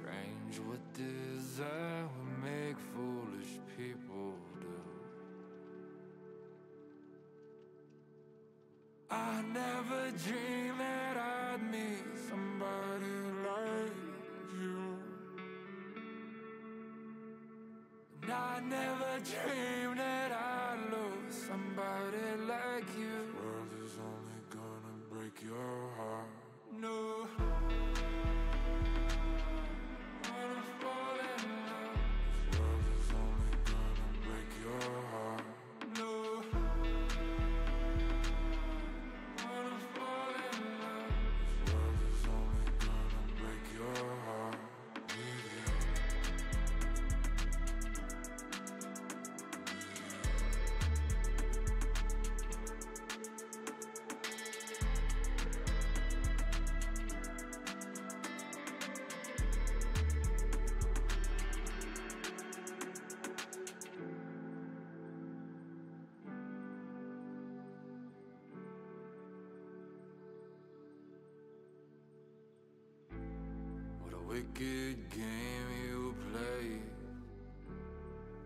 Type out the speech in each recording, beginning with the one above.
Strange what desire would make foolish people do. I never dreamed. wicked game you play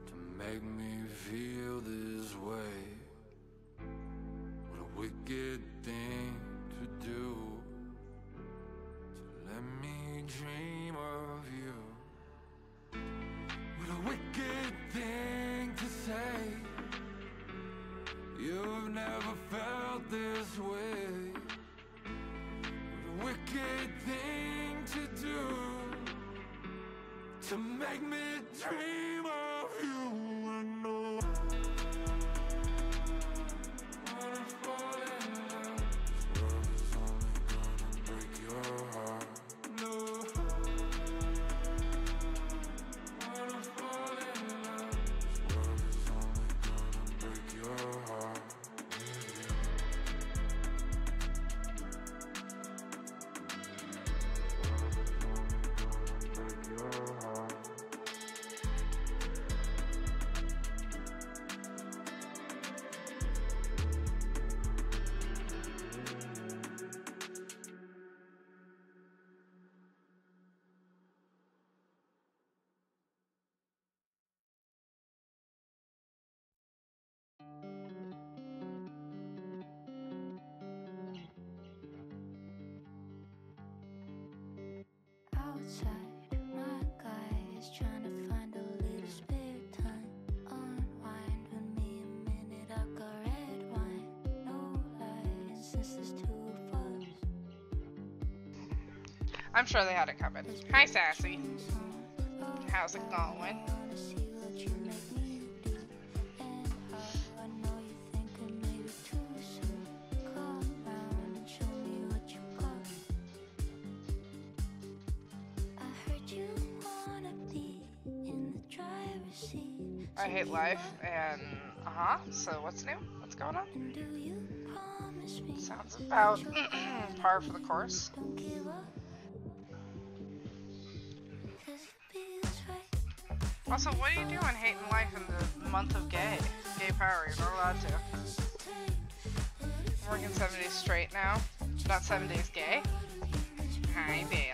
to make me feel This is too fast. I'm sure they had it coming. Hi, Sassy. How's it going? I hate life and uh huh. So what's new? Sounds about par for the course. Also, what are you doing hating life in the month of gay? Gay power, you're not allowed to. I'm working seven days straight now. Not seven days gay. Hi, Dale.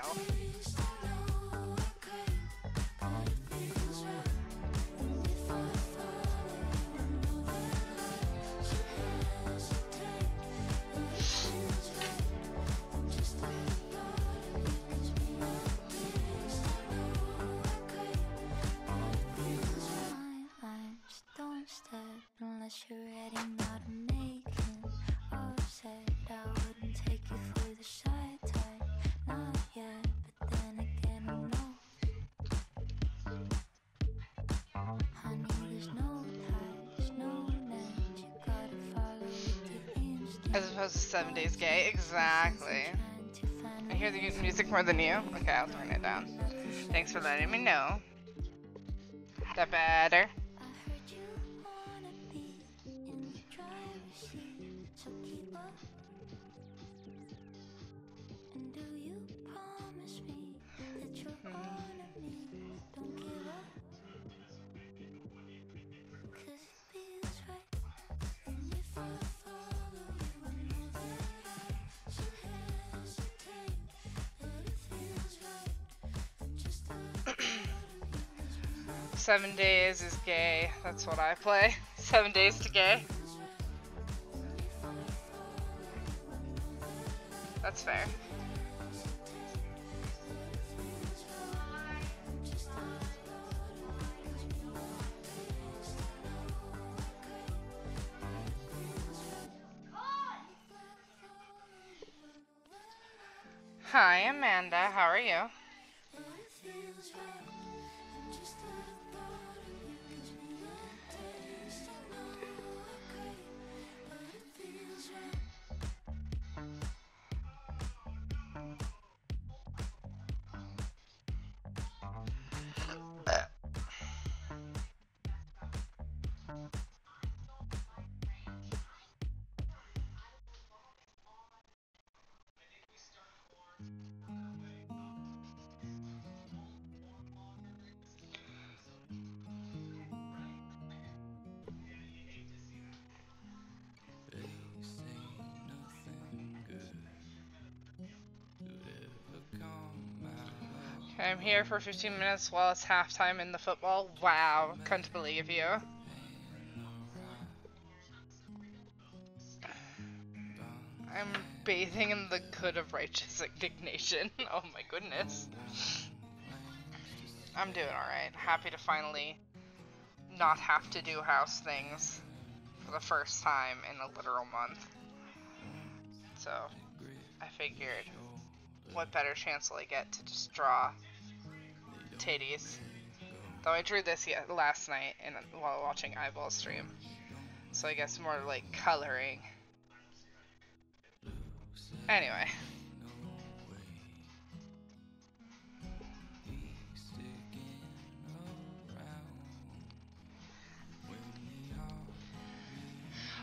More than you? Okay, I'll turn it down. Thanks for letting me know. Is that better? Seven days is gay. That's what I play. Seven days to gay. That's fair. Hi, Amanda. How are you? Here for 15 minutes while it's halftime in the football. Wow, couldn't believe you. I'm bathing in the good of righteous indignation. oh my goodness. I'm doing alright. Happy to finally not have to do house things for the first time in a literal month. So, I figured, what better chance will I get to just draw titties. Though I drew this last night while watching Eyeball stream. So I guess more like coloring. Anyway.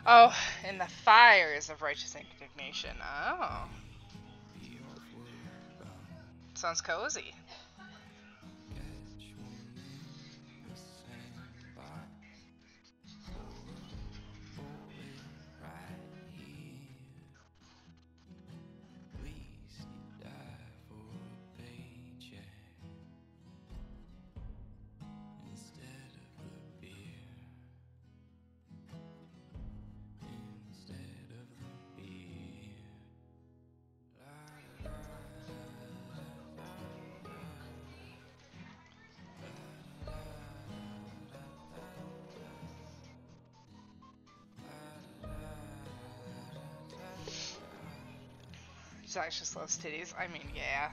Oh, in the fires of righteous indignation. Oh. Sounds cozy. Zach just loves titties. I mean, yeah.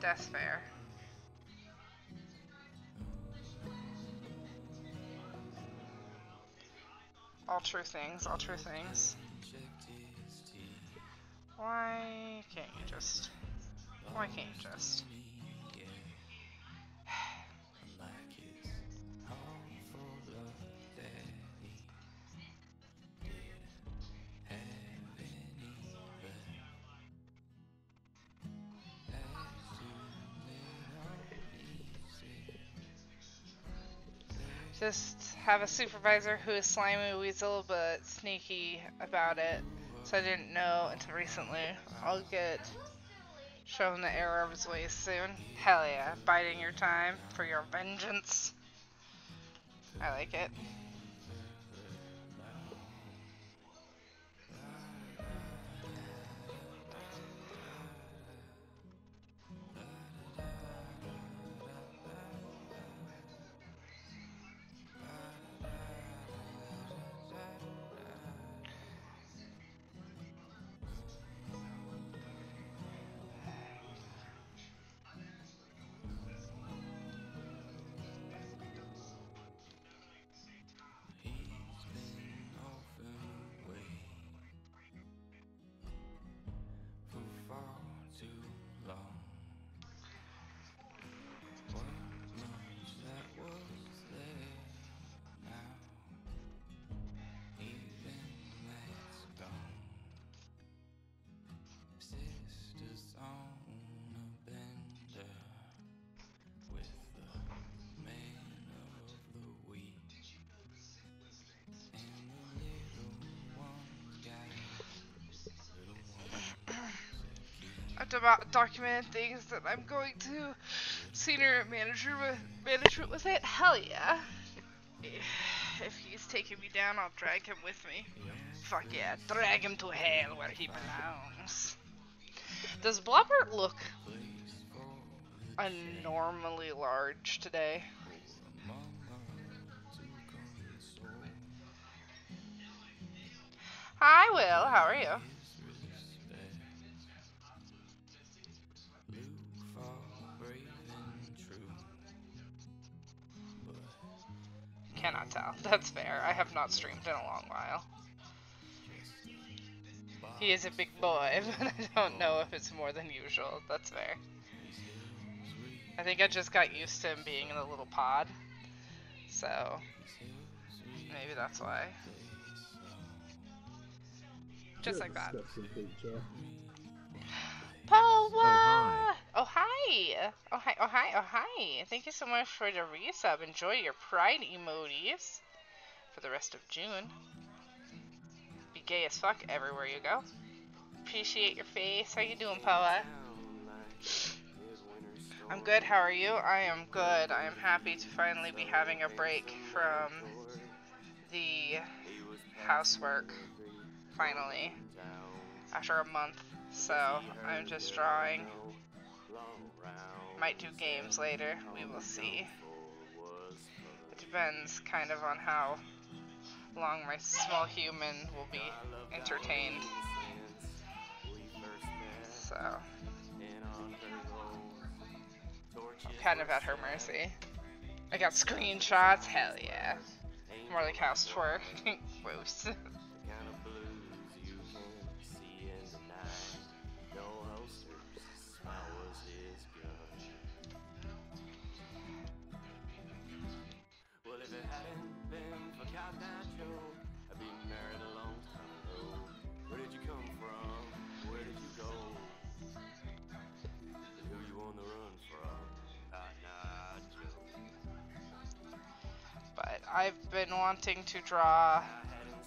That's fair. All true things, all true things. Why can't you just... Why can't you just... have a supervisor who is slimy weasel but sneaky about it. So I didn't know until recently. I'll get shown the error of his ways soon. Hell yeah, biding your time for your vengeance. I like it. Documented things that I'm going to senior manager with management with it? Hell yeah. If he's taking me down, I'll drag him with me. Fuck yeah, drag him to hell where he belongs. Does Blobbert look abnormally large today? Hi, Will. How are you? Cannot tell. That's fair. I have not streamed in a long while. He is a big boy, but I don't know if it's more than usual. That's fair. I think I just got used to him being in a little pod. So, maybe that's why. Just like that. Paula! Oh, hi. Oh hi! Oh hi! Oh hi! Oh hi! Thank you so much for the resub. Enjoy your pride emojis for the rest of June. Be gay as fuck everywhere you go. Appreciate your face. How you doing, Paula? I'm good. How are you? I am good. I am happy to finally be having a break from the housework. Finally, after a month. So I'm just drawing. Might do games later. We will see. It depends kind of on how long my small human will be entertained. So I'm kind of at her mercy. I got screenshots. Hell yeah. More like housework. Gross. I've been wanting to draw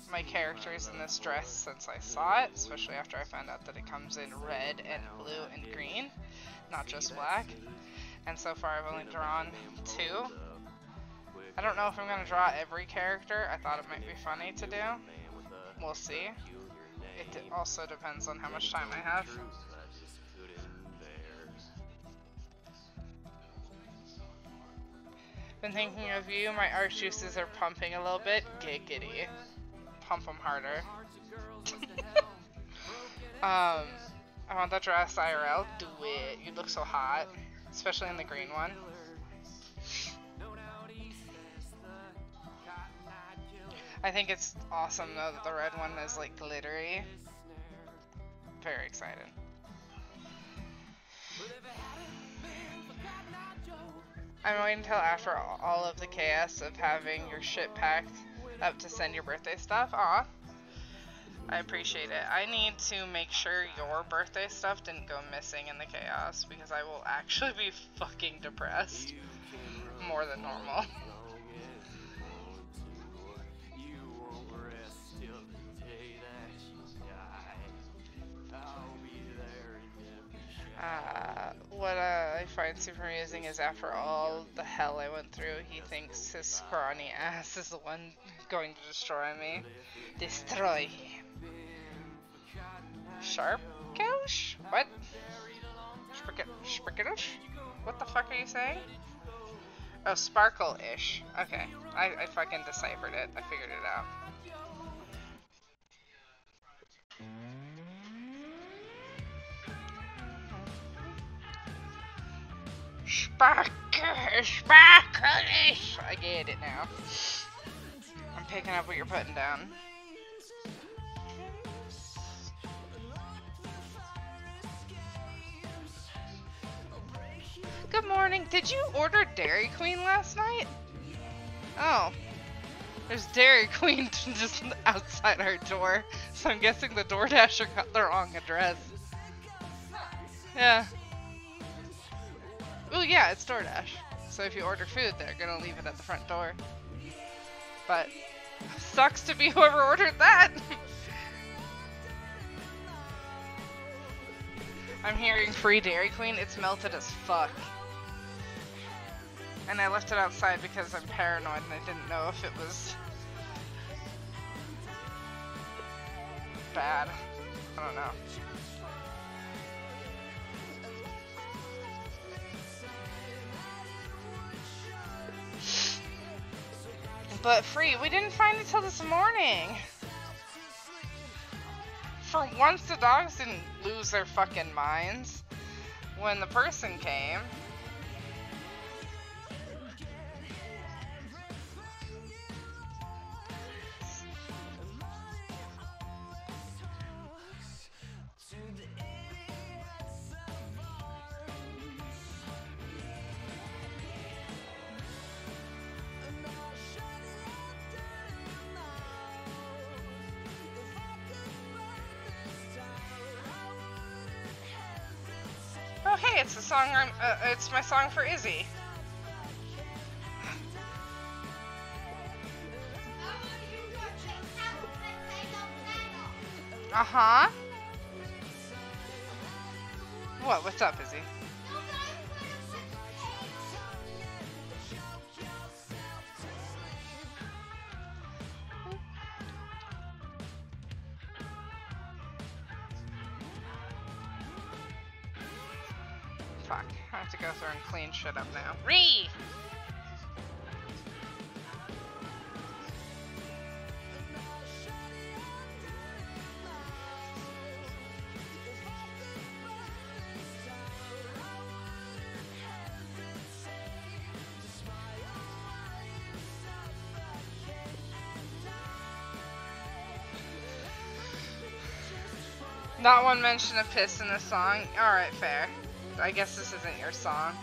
my characters in this dress since I saw it, especially after I found out that it comes in red and blue and green, not just black. And so far I've only drawn two. I don't know if I'm gonna draw every character. I thought it might be funny to do. We'll see. It also depends on how much time I have. Been thinking of you. My art juices are pumping a little bit. Giggity. Pump them harder. um, I want that dress IRL. Do it. You look so hot, especially in the green one. I think it's awesome though that the red one is like glittery. Very excited. I'm waiting until after all of the chaos of having your shit packed up to send your birthday stuff. Aw. I appreciate it. I need to make sure your birthday stuff didn't go missing in the chaos because I will actually be fucking depressed. More than normal. Uh, what uh, I find super amusing is after all the hell I went through, he thinks his scrawny ass is the one going to destroy me. Destroy him. Sharp Gouge? What? Spricketish? What the fuck are you saying? Oh, sparkle-ish. Okay. I, I fucking deciphered it. I figured it out. Sparkle, sparkleish. I get it now. I'm picking up what you're putting down. Good morning. Did you order Dairy Queen last night? Oh. There's Dairy Queen just outside our door. So I'm guessing the DoorDasher got the wrong address. Yeah. Oh yeah, it's DoorDash. So if you order food, they're gonna leave it at the front door. But sucks to be whoever ordered that. I'm hearing free Dairy Queen. It's melted as fuck. And I left it outside because I'm paranoid and I didn't know if it was bad. I don't know. But free, we didn't find it till this morning. For once, the dogs didn't lose their fucking minds when the person came. Hey, it's the song I'm. Uh, it's my song for Izzy. Uh huh. What? What's up, Izzy? One mention of piss in the song. Alright, fair. I guess this isn't your song.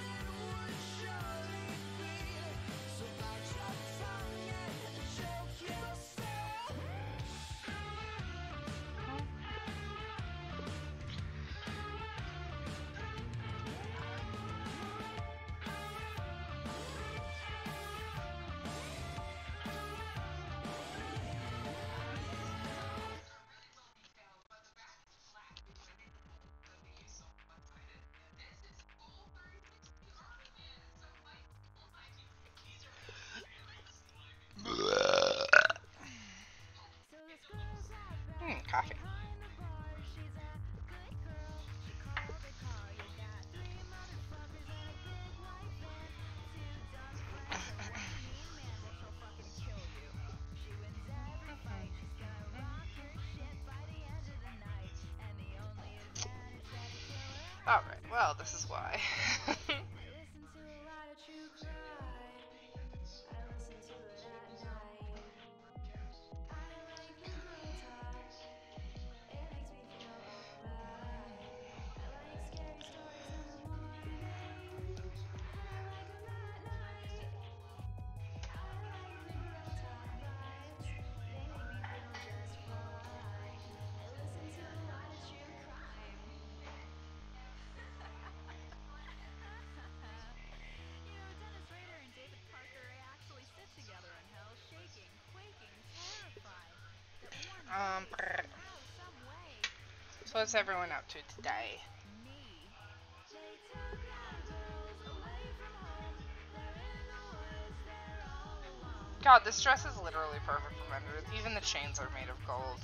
Um, so what's everyone up to today? God, this dress is literally perfect for men. Even the chains are made of gold.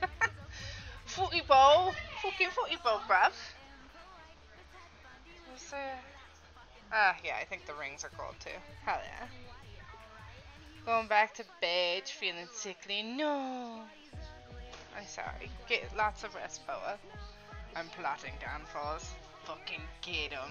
footy ball, fucking footy bruv. Is there? Ah, yeah, I think the rings are gold too. Hell yeah. Going back to bed, feeling sickly. No. I'm sorry. Get lots of rest, Boa. I'm plotting downfalls. Fucking get.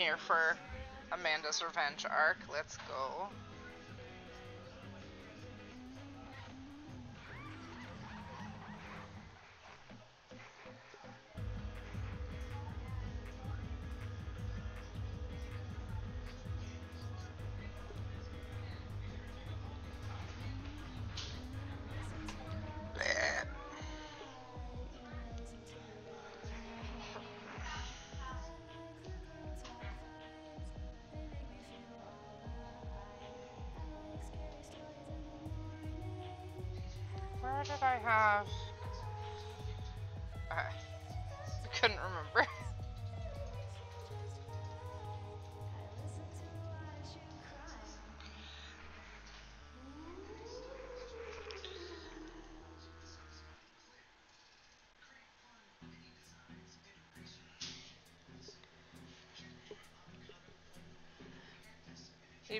Here for Amanda's revenge arc. Let's go.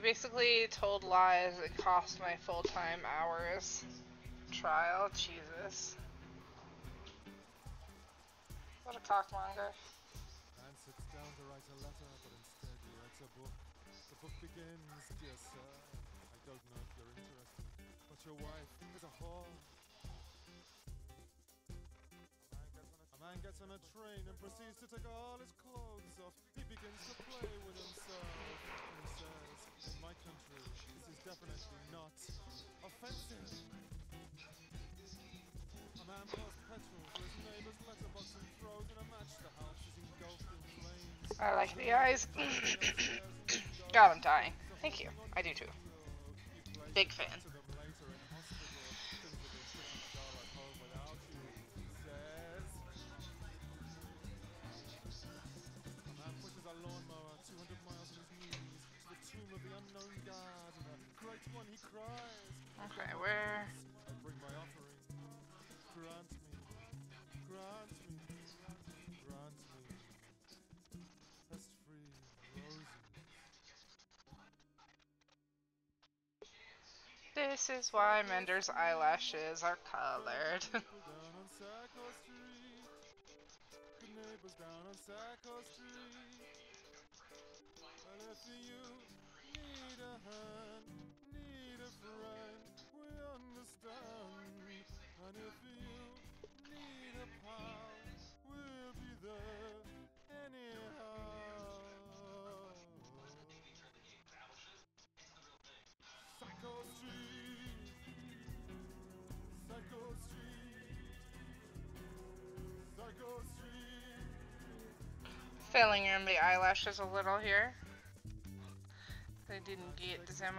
Basically told lies that cost my full time hours trial. Jesus. What a cockmonger. Man sits down to write a letter, but instead he writes a book. The book begins, dear sir. I don't know if you're interested, but your wife is a whore. A man gets on a train and proceeds to take all his clothes off. He begins to play with himself. And he says, In my country, this is definitely not offensive. A man pours petrol for his neighbor's letterbox and throws in a match. The house is engulfed in flames. I like the eyes. God, I'm dying. Thank you. I do too. Big fan. Okay, where? Grant me, grant me, grant me. Free. This is why Mender's eyelashes are colored. a hand, need a friend, we understand. And if you need a pal, we'll be there anyhow. Psycho Street. Psycho Street. Psycho Street. Filling in the eyelashes a little here. They didn't get the says.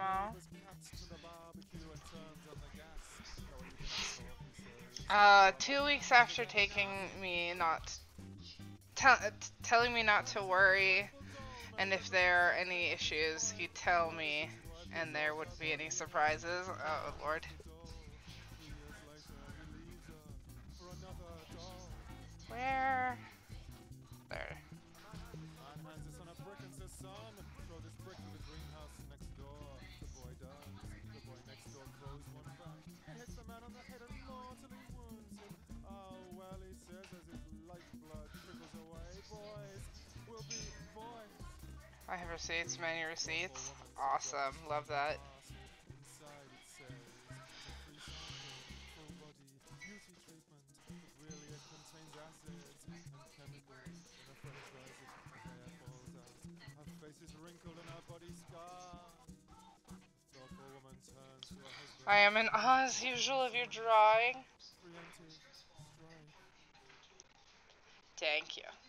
Uh, two weeks after taking me not, telling me not to worry, and if there are any issues, he'd tell me, and there wouldn't be any surprises. Oh lord. Two years body have receipts, many receipts. Awesome, love that. I am in awe as usual of your drawing. Thank you.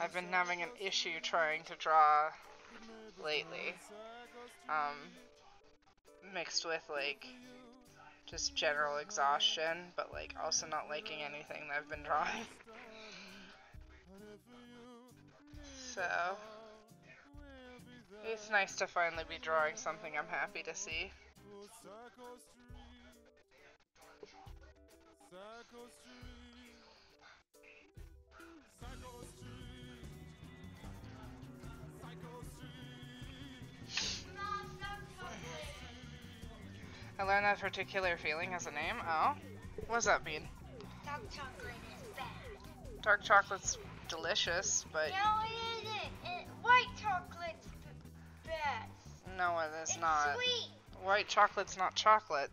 I've been having an issue trying to draw lately. Um, mixed with like just general exhaustion, but like also not liking anything that I've been drawing. So it's nice to finally be drawing something I'm happy to see. Street. Street. I learned that particular feeling has a name. Oh, what does that mean? Dark chocolate is bad. Dark chocolate's delicious, but No, it isn't. It, white chocolate's the best. no, it is it's not. sweet. White chocolate's not chocolate.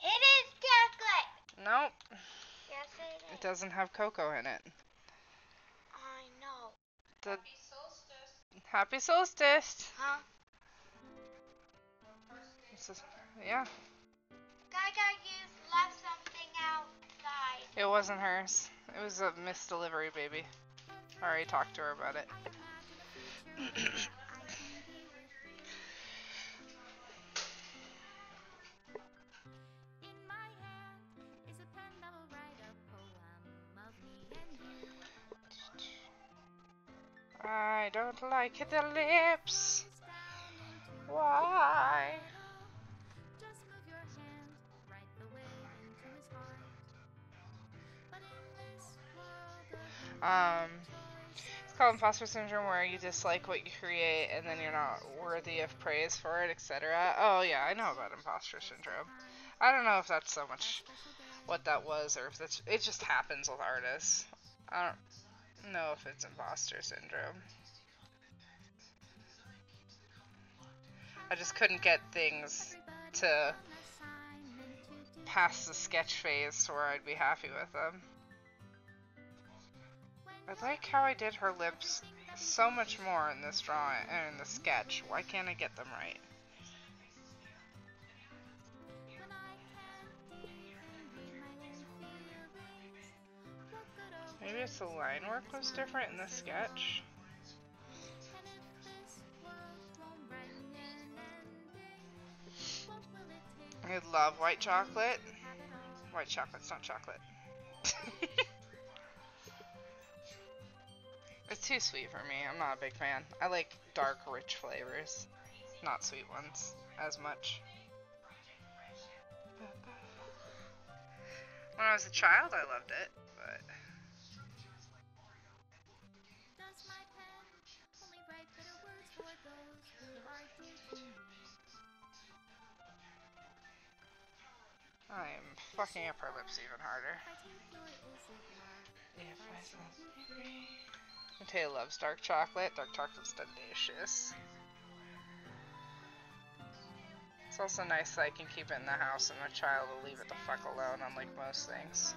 It is chocolate. Nope, Yes, it is. it doesn't have cocoa in it. I know. The Happy solstice. Huh? Just, yeah. Gaga used left something outside. It wasn't hers. It was a misdelivery, baby. I already talked to her about it. I don't like the lips. Why? Um, it's called imposter syndrome, where you dislike what you create and then you're not worthy of praise for it, etc. Oh yeah, I know about imposter syndrome. I don't know if that's so much what that was, or if that's it just happens with artists. I don't know if it's imposter syndrome. I just couldn't get things to pass the sketch phase to where I'd be happy with them. I like how I did her lips so much more in this drawing and in the sketch. Why can't I get them right? Maybe it's the line work was different in the sketch. I love white chocolate. White chocolate's not chocolate. It's too sweet for me. I'm not a big fan. I like dark, rich flavors, not sweet ones as much. When I was a child, I loved it, but? I'm fucking up her lips even harder. If I said loves dark chocolate. Dark chocolate's delicious. It's also nice that I can keep it in the house and my child will leave it the fuck alone, unlike most things.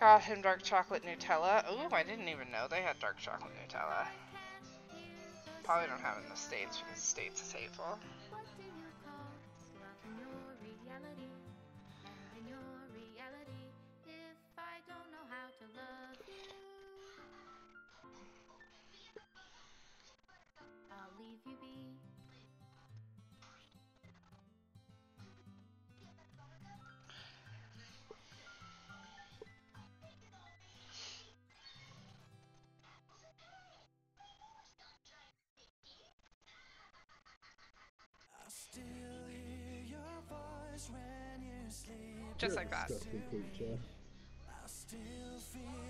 Got him dark chocolate Nutella. Ooh, I didn't even know they had dark chocolate Nutella. Probably don't have it in the States because the States is hateful. Just like that.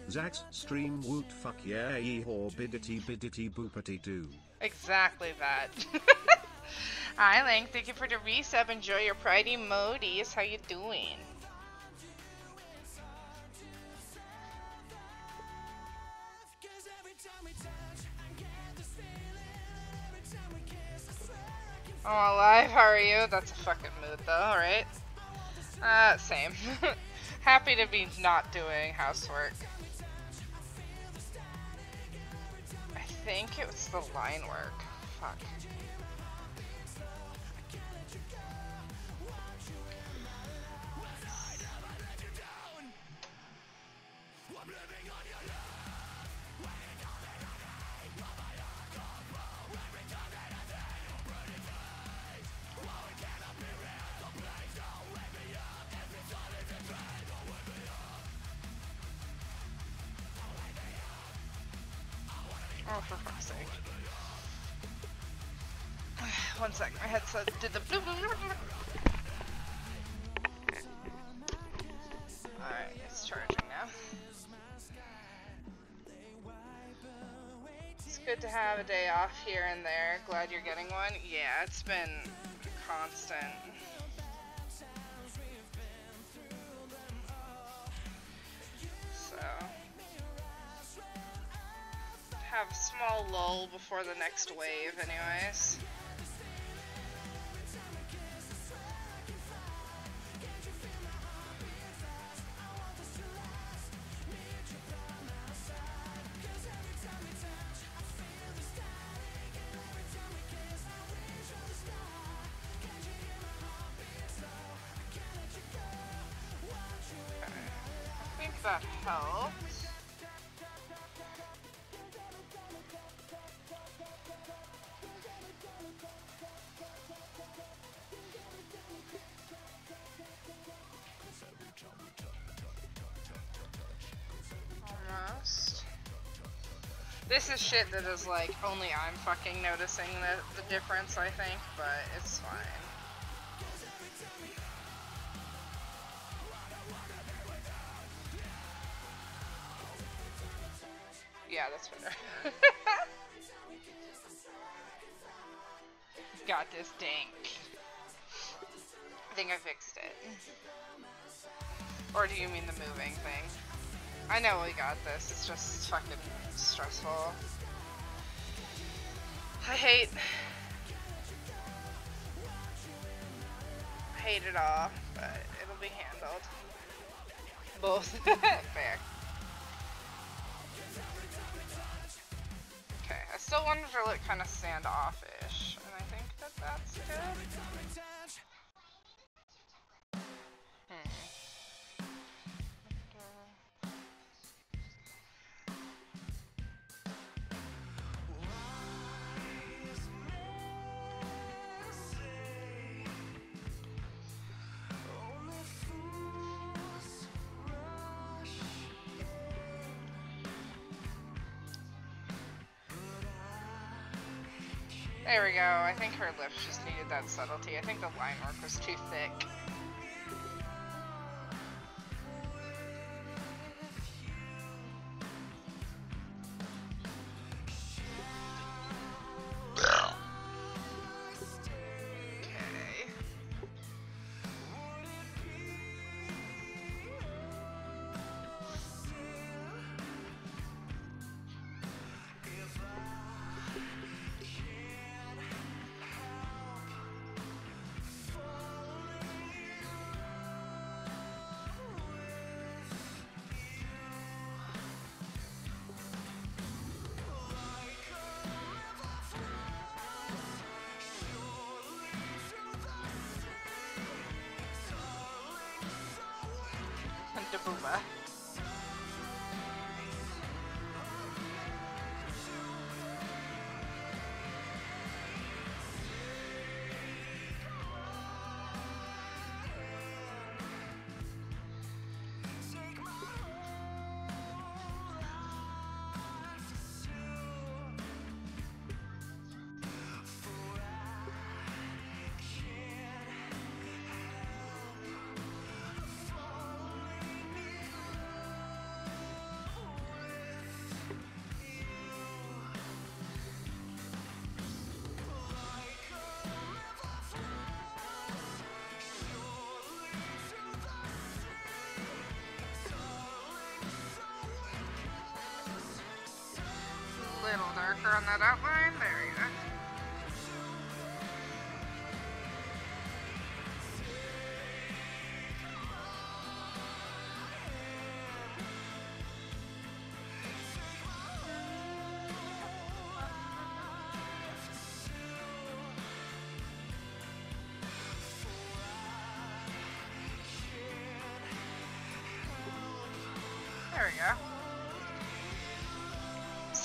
Zach's stream woot fuck yeah ye whore biddity biddity boopity doo. Exactly that. Hi, Lang. Thank you for the resub. Enjoy your Pride emojis. How you doing? Oh, alive. How are you? That's a fucking mood, though. All right. Uh, same. Happy to be not doing housework. I think it was the line work. Fuck. Headset did the. Alright, it's charging now. It's good to have a day off here and there. Glad you're getting one. Yeah, it's been constant. So have a small lull before the next wave anyways. Shit that is like only I'm fucking noticing the, the difference, I think, but it's fine. Yeah, that's better. Got this dink. I think I fixed it. Or do you mean the moving thing? I know we got this, it's just fucking stressful. I hate... I hate it all, but it'll be handled. Both. Fair. Okay, I still wanted to look kind of standoffish, and I think that that's good. There we go. I think her lips just needed that subtlety. I think the line work was too thick. On that outline.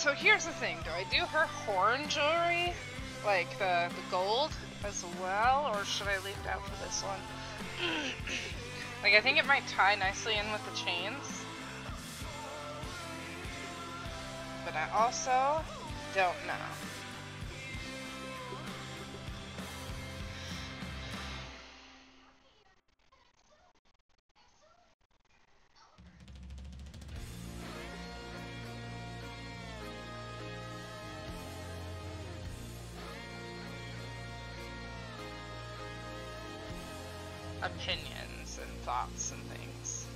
So here's the thing, do I do her horn jewelry? Like the, the gold as well, or should I leave out for this one? like I think it might tie nicely in with the chains. But I also don't know. Opinions and thoughts and things.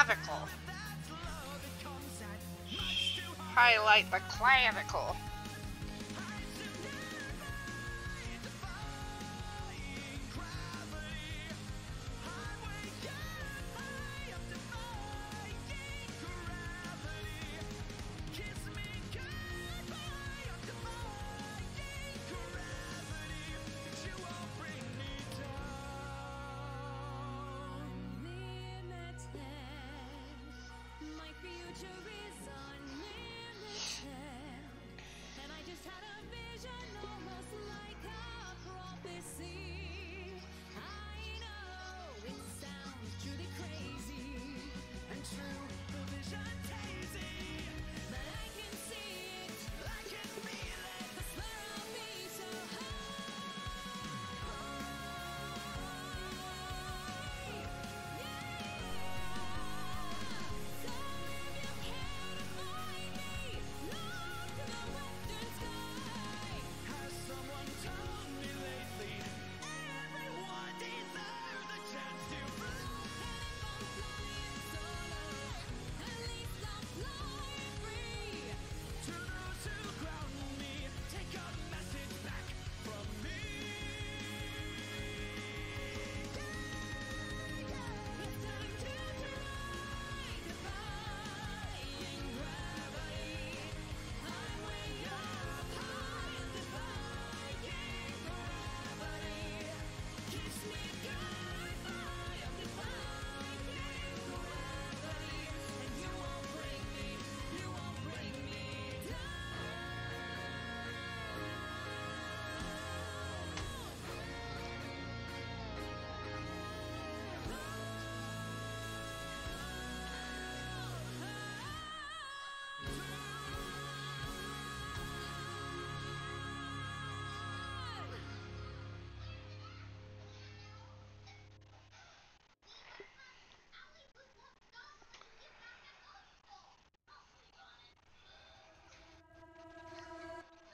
Clavicle. Highlight the clavicle.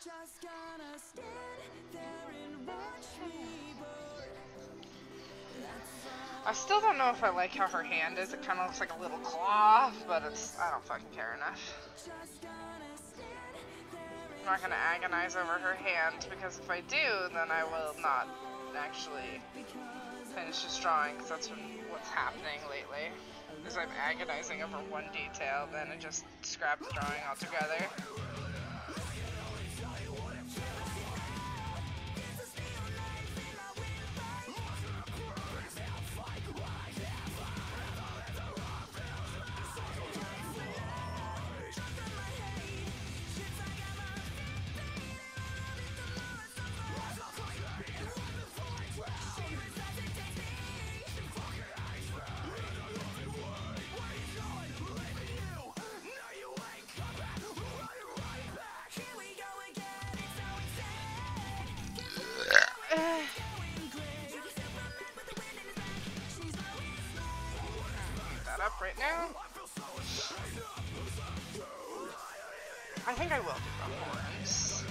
Just gonna stand there and watch me burn. I still don't know if I like how her hand is. It kind of looks like a little claw, but it's I don't fucking care enough. Just gonna stand there I'm not gonna agonize over her hand because if I do, then I will not actually finish this drawing because that's what's happening lately. Is I'm agonizing over one detail, then I just scrap the drawing altogether. Right now. I think I will do the horns.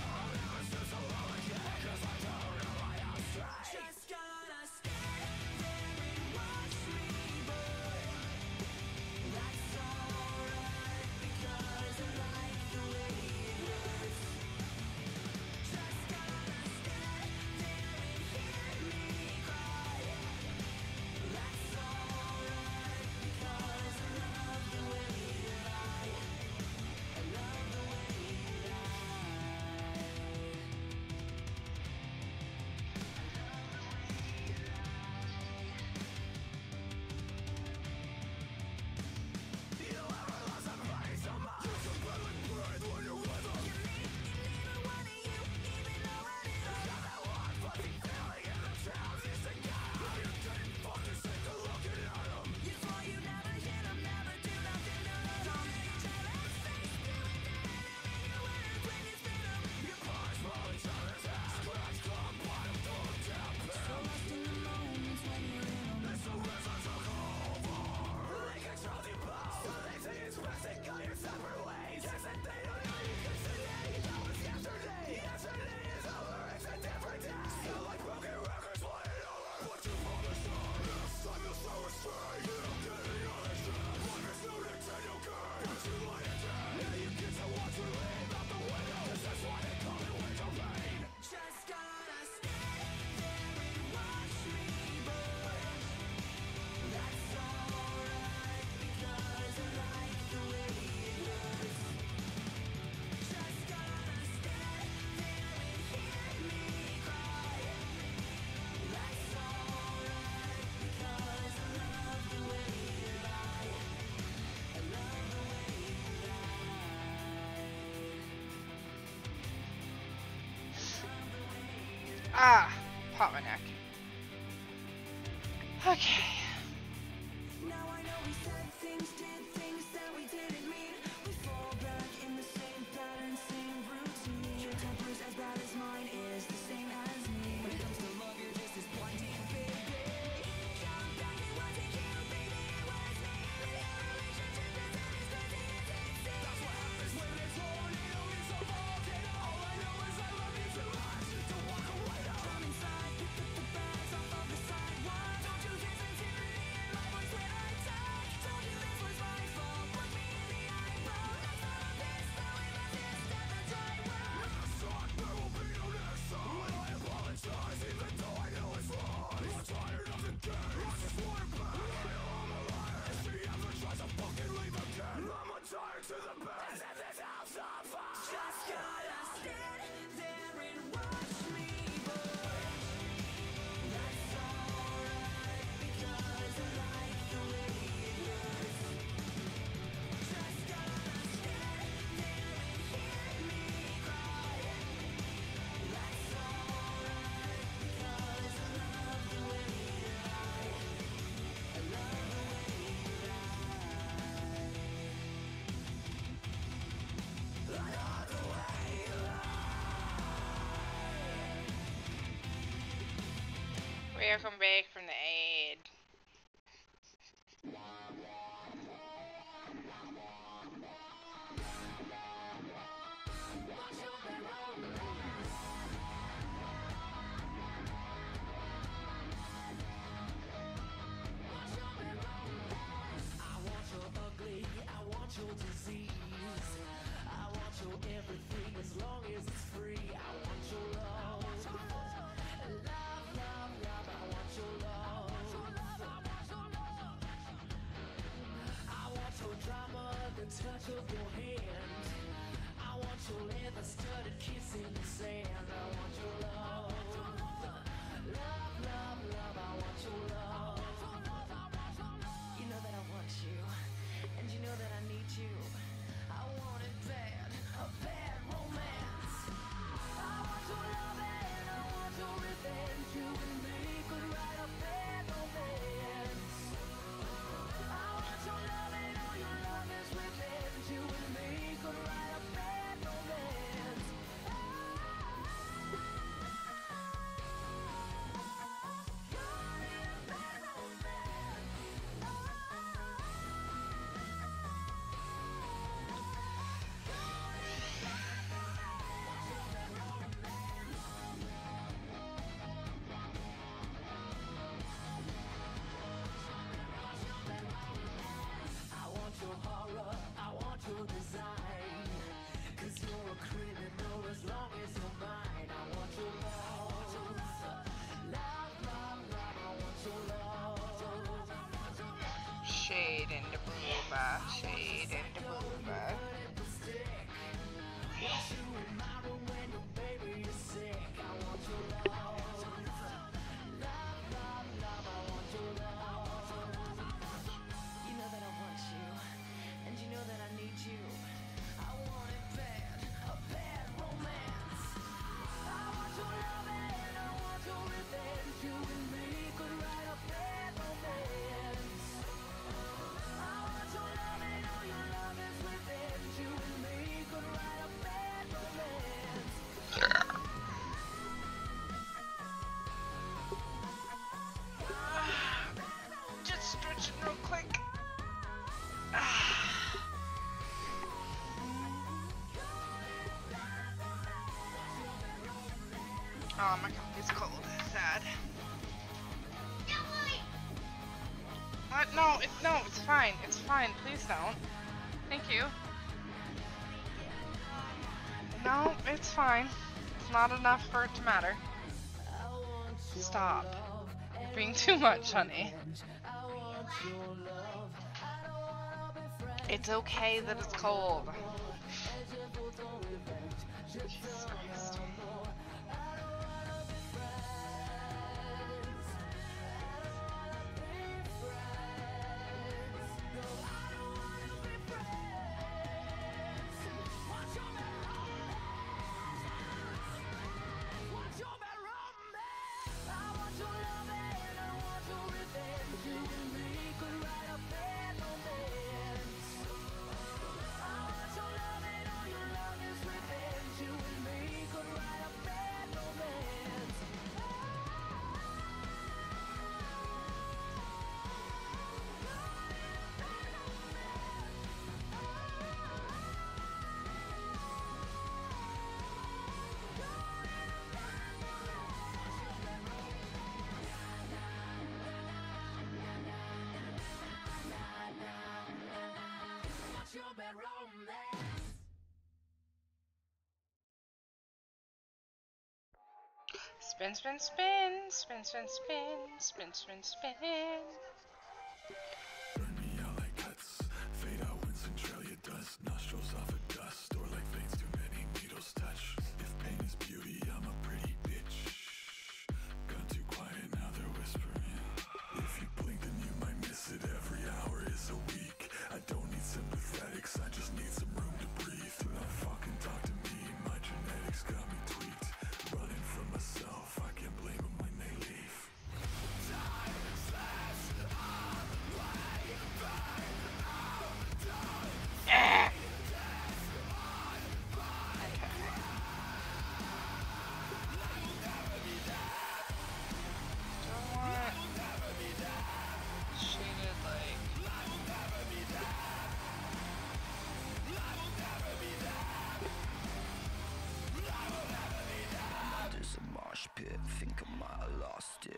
Ah, pop my neck. from Vic. shade in the booba, shade in the booba. no, it, no, it's fine, it's fine, please don't. Thank you. No, it's fine. It's not enough for it to matter. Stop. You're being too much, honey. It's okay that it's cold. Spin, spin, spin, spin, spin, spin, spin, spin, spin.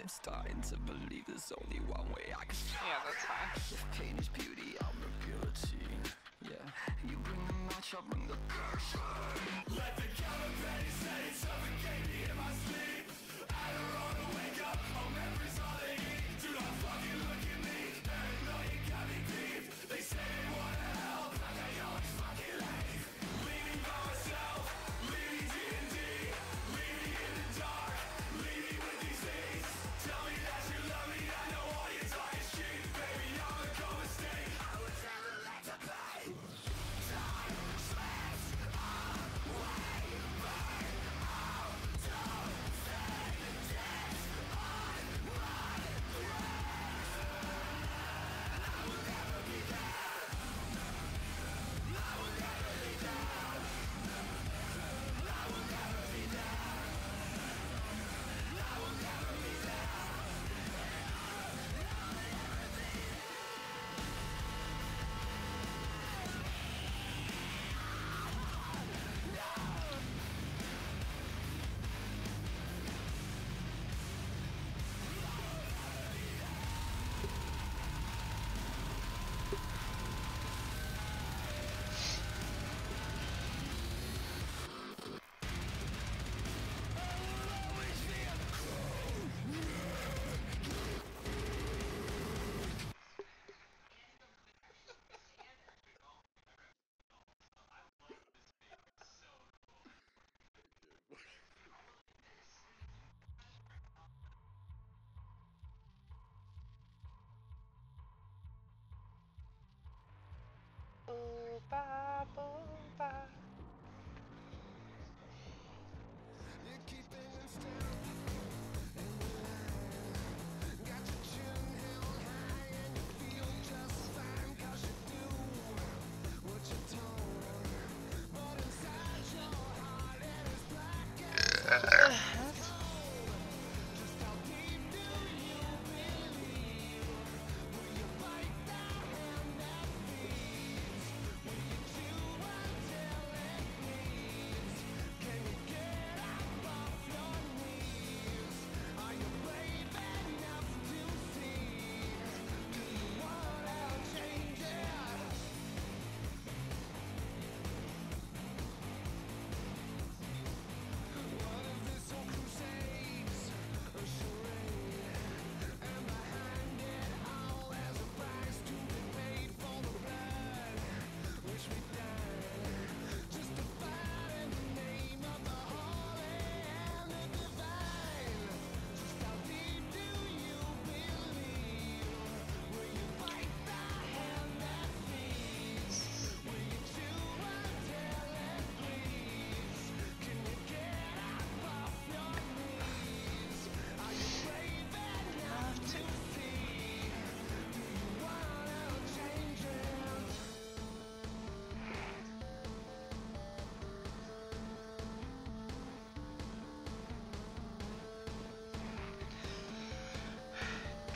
Lost it. Starting to believe there's only one way I can yeah, that's fine. If pain is beauty, I'm the guillotine. Yeah, you bring the match, I'll bring the curse. Booba,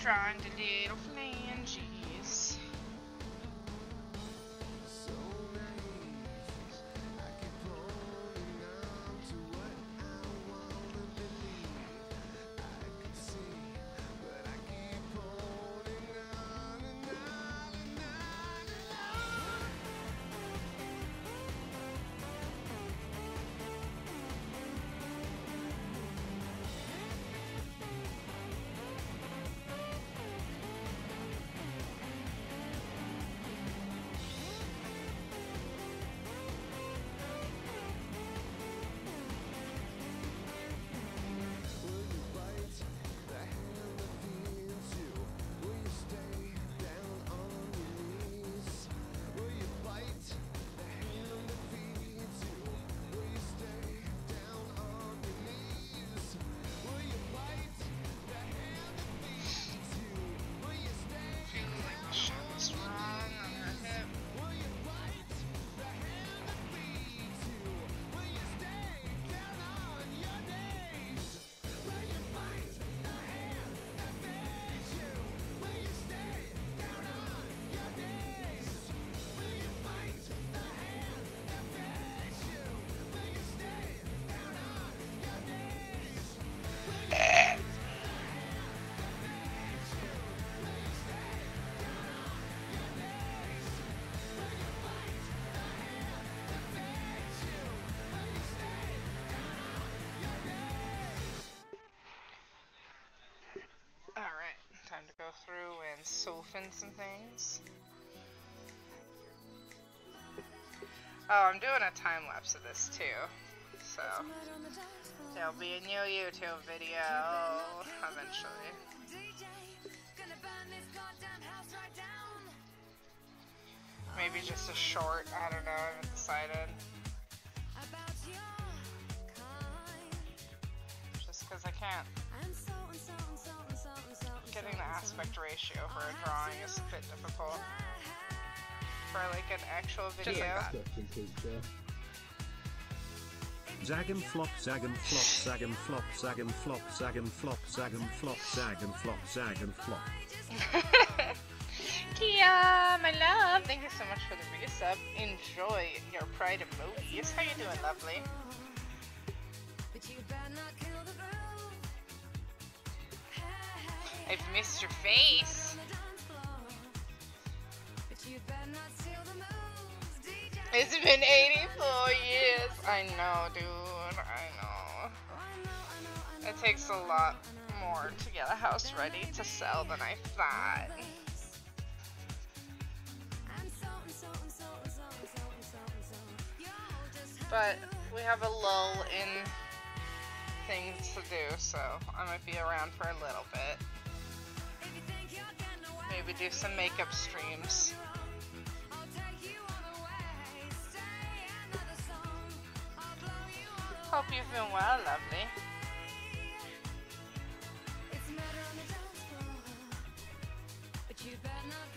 trying to do. And sofas and things. Oh, I'm doing a time lapse of this too. So there'll be a new YouTube video eventually. Maybe just a short, I don't know, I haven't decided. Just because I can't. Getting the aspect ratio for a drawing is a bit difficult. For like an actual video. Zag and flop, zag and flop, zag and flop, zag and flop, zag and flop, zag and flop, zag and flop, zag and flop. Kia, my love, thank you so much for the resub. Enjoy your Pride emojis. How you doing, lovely? I've missed your face. It's been 84 years. I know, dude. I know. It takes a lot more to get a house ready to sell than I thought. But we have a lull in things to do, so I might be around for a little bit. Maybe do some makeup streams. Hope you've been well, lovely. I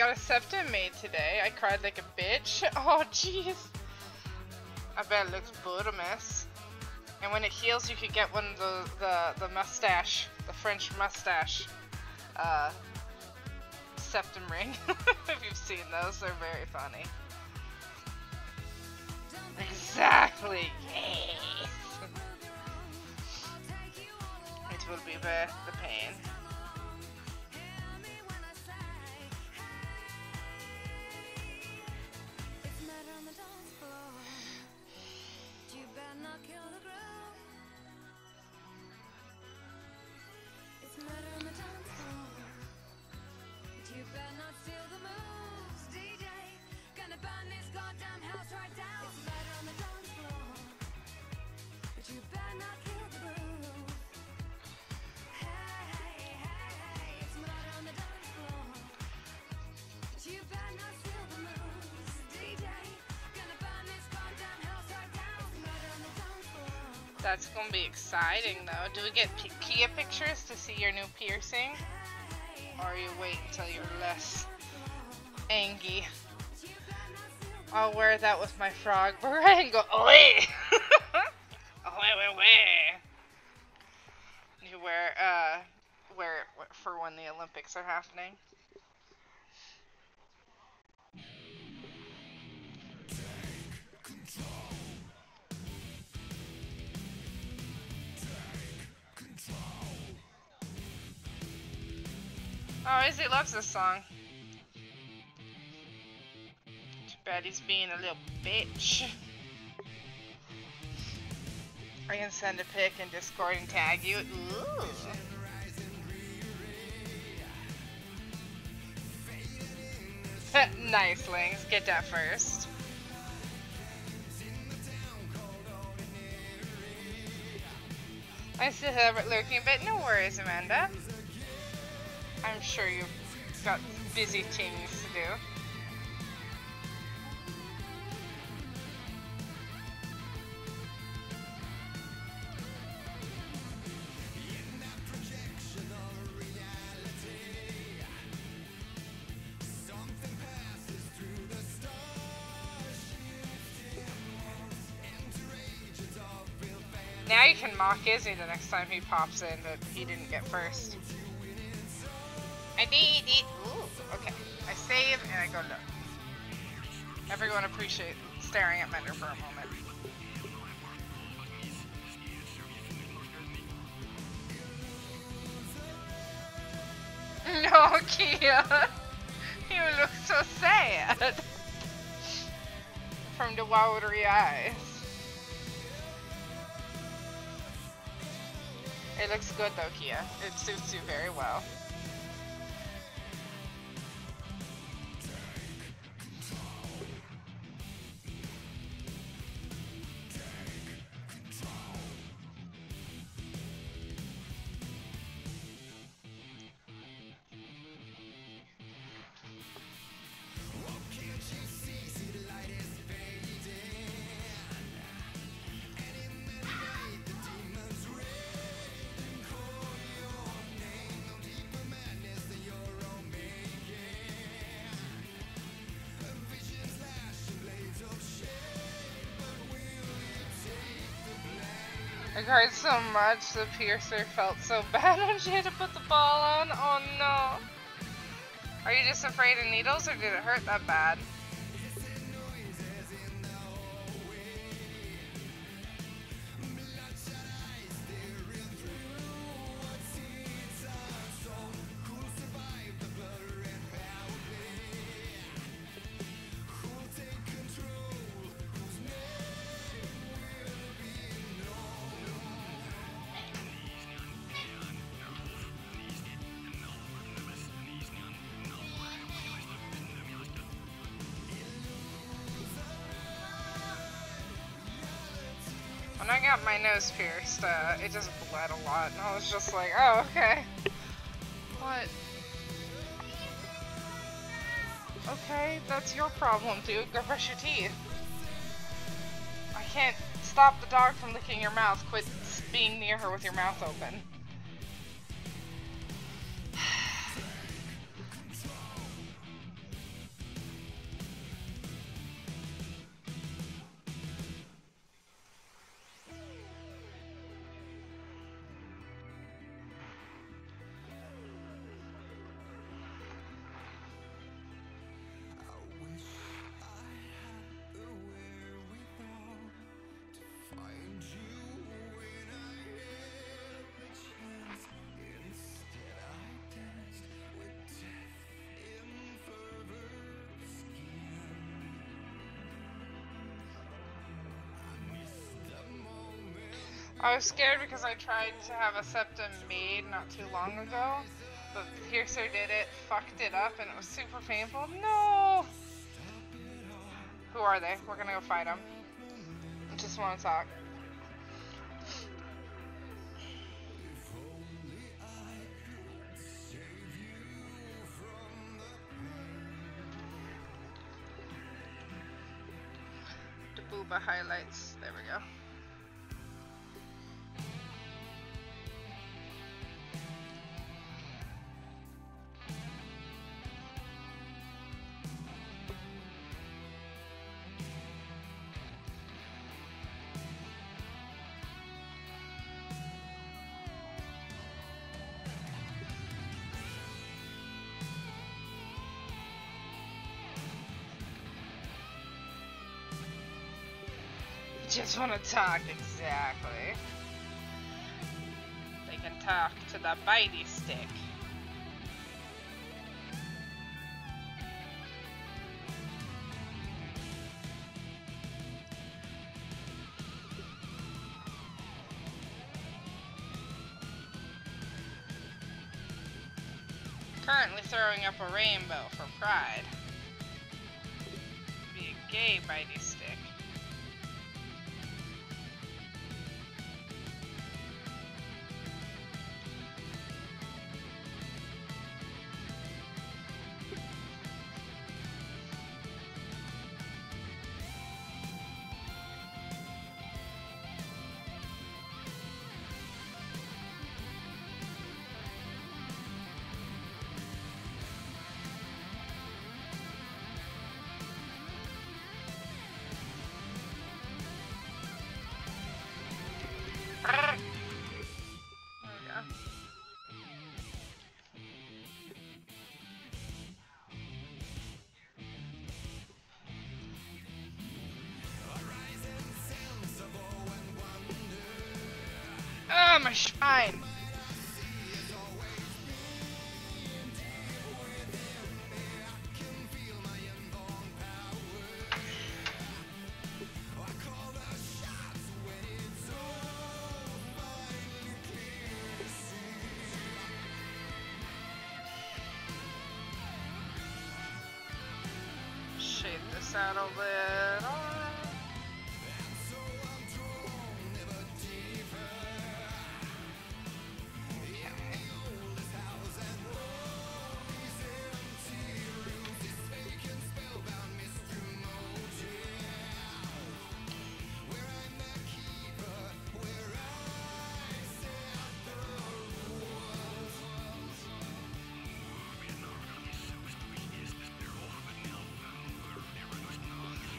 got a septum made today. I cried like a bitch. Oh, jeez. I bet it looks bottomless. And when it heals, you could get one of the, the, the mustache, the French mustache, uh, septum ring. if you've seen those, they're very funny. Exactly. Yes. it will be worth the pain. That's gonna be exciting though. Do we get Kia pictures to see your new piercing? Or you wait until you're less angry? I'll wear that with my frog beret and go, away! away, away, away! You wear, uh, wear it for when the Olympics are happening. Oh, Izzy loves this song. Too bad he's being a little bitch. I can send a pic in Discord and tag you. Ooh. nice, Lings. Get that first. I still have it lurking, but no worries, Amanda. I'm sure you've got busy things to do. Now you can mock Izzy the next time he pops in that he didn't get first. I need it. Ooh, okay. I save and I go look. Everyone appreciate staring at Mender for a moment. No, Kia. You look so sad. From the watery eyes. It looks good though, Kia. It suits you very well. I cried so much the piercer felt so bad when she had to put the ball on. Oh no. Are you just afraid of needles or did it hurt that bad? Nose pierced, uh, it just bled a lot, and I was just like, oh, okay. What? Okay, that's your problem, dude. Go brush your teeth. I can't stop the dog from licking your mouth. Quit being near her with your mouth open. I was scared because I tried to have a septum made not too long ago, but the Piercer did it, fucked it up, and it was super painful. No! Who are they? We're gonna go fight them. I just want to talk. The booba highlights. Just want to talk, exactly. They can talk to the bitey stick. Currently throwing up a rainbow for pride. Be a gay bitey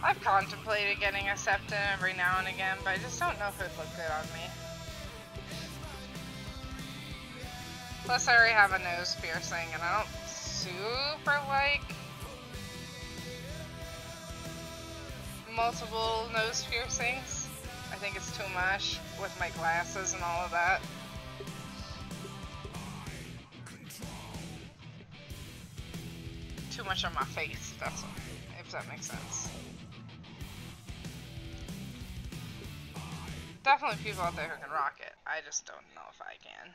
I've contemplated getting a septum every now and again, but I just don't know if it'd look good on me. Plus, I already have a nose piercing, and I don't super like multiple nose piercings. I think it's too much with my glasses and all of that. Too much on my face, that's what, if that makes sense. Definitely people out there who can rock it. I just don't know if I can.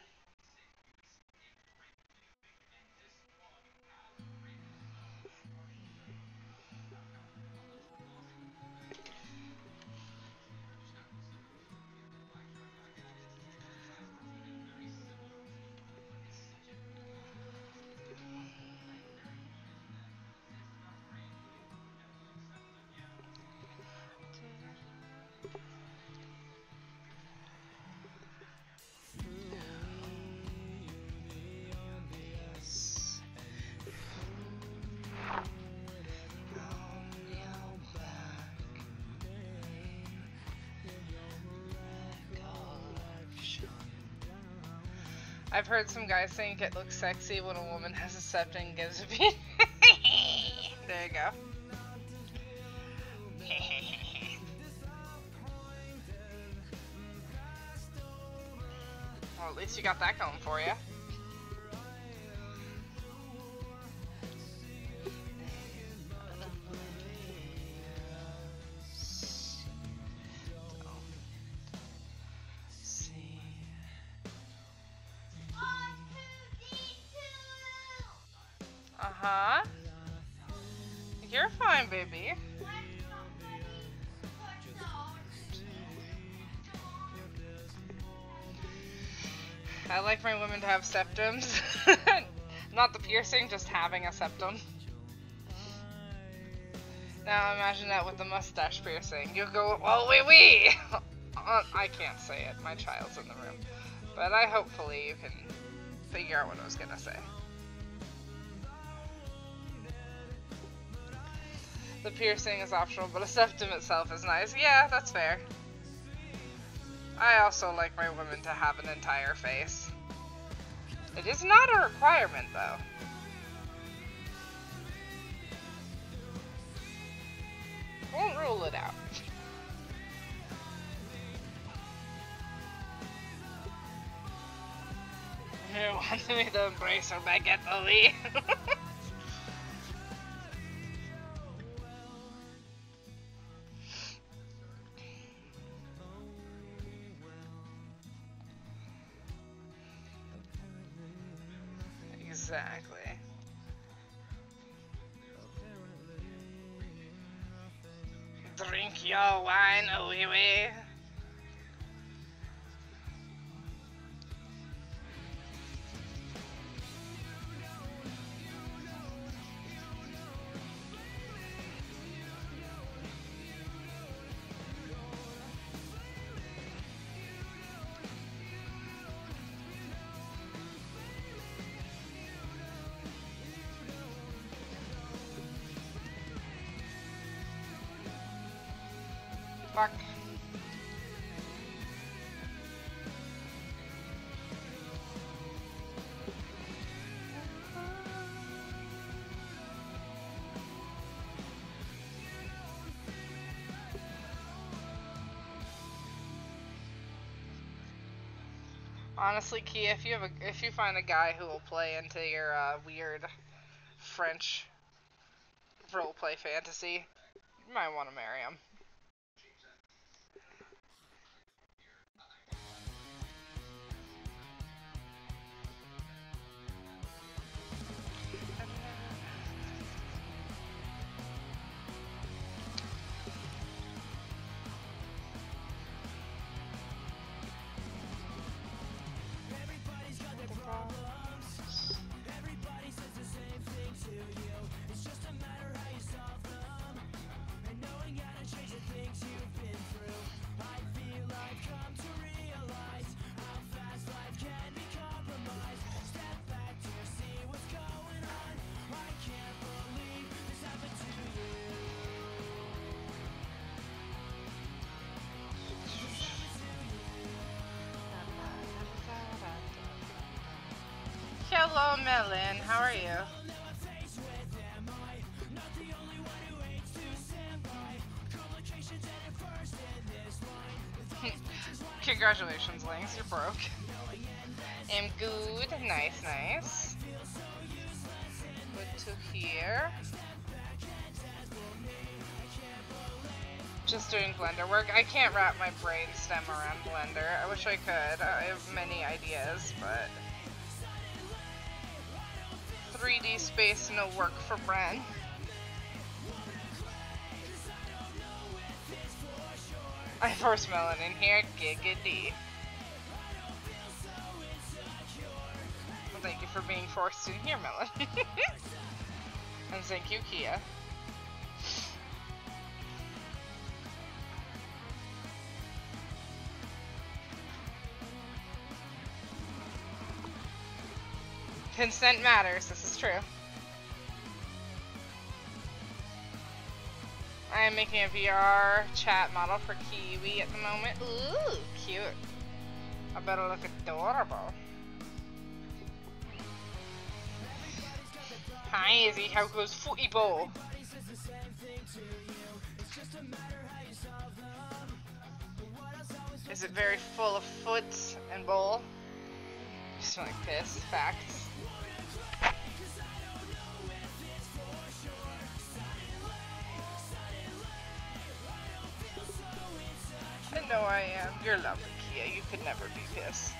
I've heard some guys think it looks sexy when a woman has a septum and gives a beat. there you go. well, at least you got that going for you. Women to have septums. Not the piercing, just having a septum. Now imagine that with the mustache piercing. You go, oh wee wee! Uh, I can't say it, my child's in the room. But I hopefully you can figure out what I was gonna say. The piercing is optional, but a septum itself is nice. Yeah, that's fair. I also like my women to have an entire face. It is not a requirement, though. Won't rule it out. Who wants me to embrace her baguette Lee? Honestly, Kia, if you have a, if you find a guy who will play into your uh, weird French roleplay fantasy, you might want to marry him. Hello, Melon. How are you? Congratulations, Lynx. You're broke. I'm good. Nice, nice. Good to hear. Just doing Blender work. I can't wrap my brain stem around Blender. I wish I could. I have many ideas, but 3D space no work for Bren. I force Melon in here, giggity. Well, thank you for being forced in here, Melon. and thank you, Kia. Consent matters, this true. I am making a VR chat model for Kiwi at the moment. Ooh, cute. I better look adorable. Hi Izzy, how goes footy ball? Is it very full of foot and bowl? Just like piss. Facts. Know I am. You're lovely, Kia. You could never be pissed.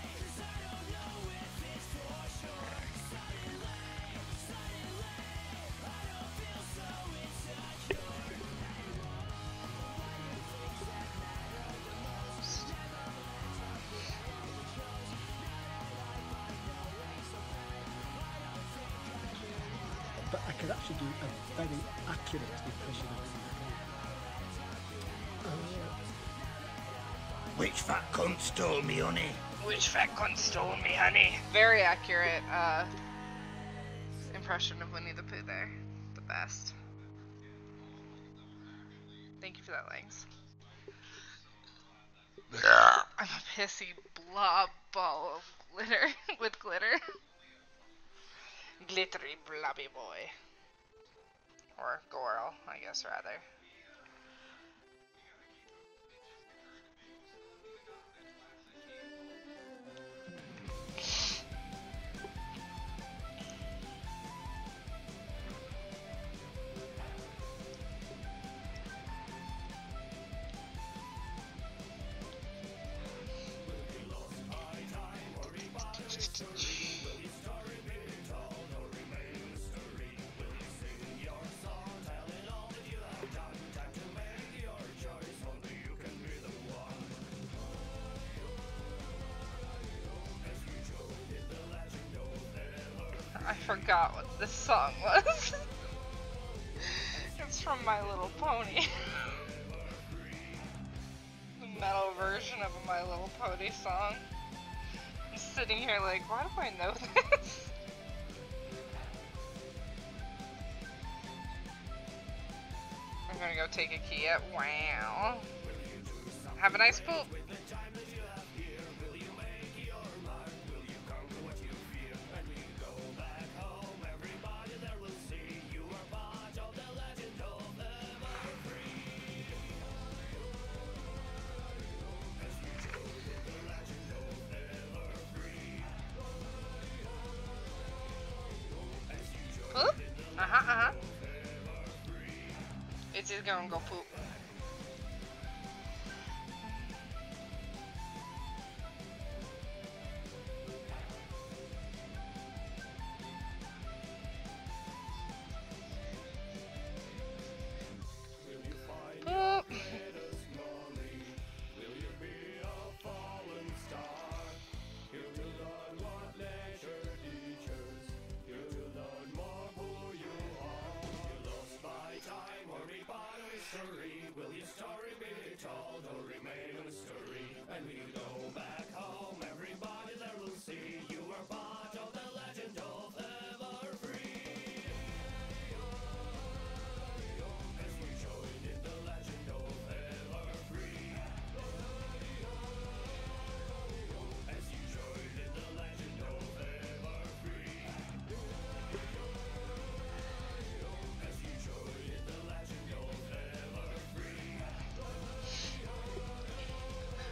Stole? Which fat cunt stole me, honey? Very accurate uh, impression of Winnie the Pooh there. The best. Thank you for that, Langs. I'm a pissy blob ball of glitter with glitter. Glittery blobby boy. Or girl, I guess rather. Forgot what this song was. it's from My Little Pony. the metal version of a My Little Pony song. I'm sitting here like, why do I know this? I'm gonna go take a key at wow. Have a nice poop.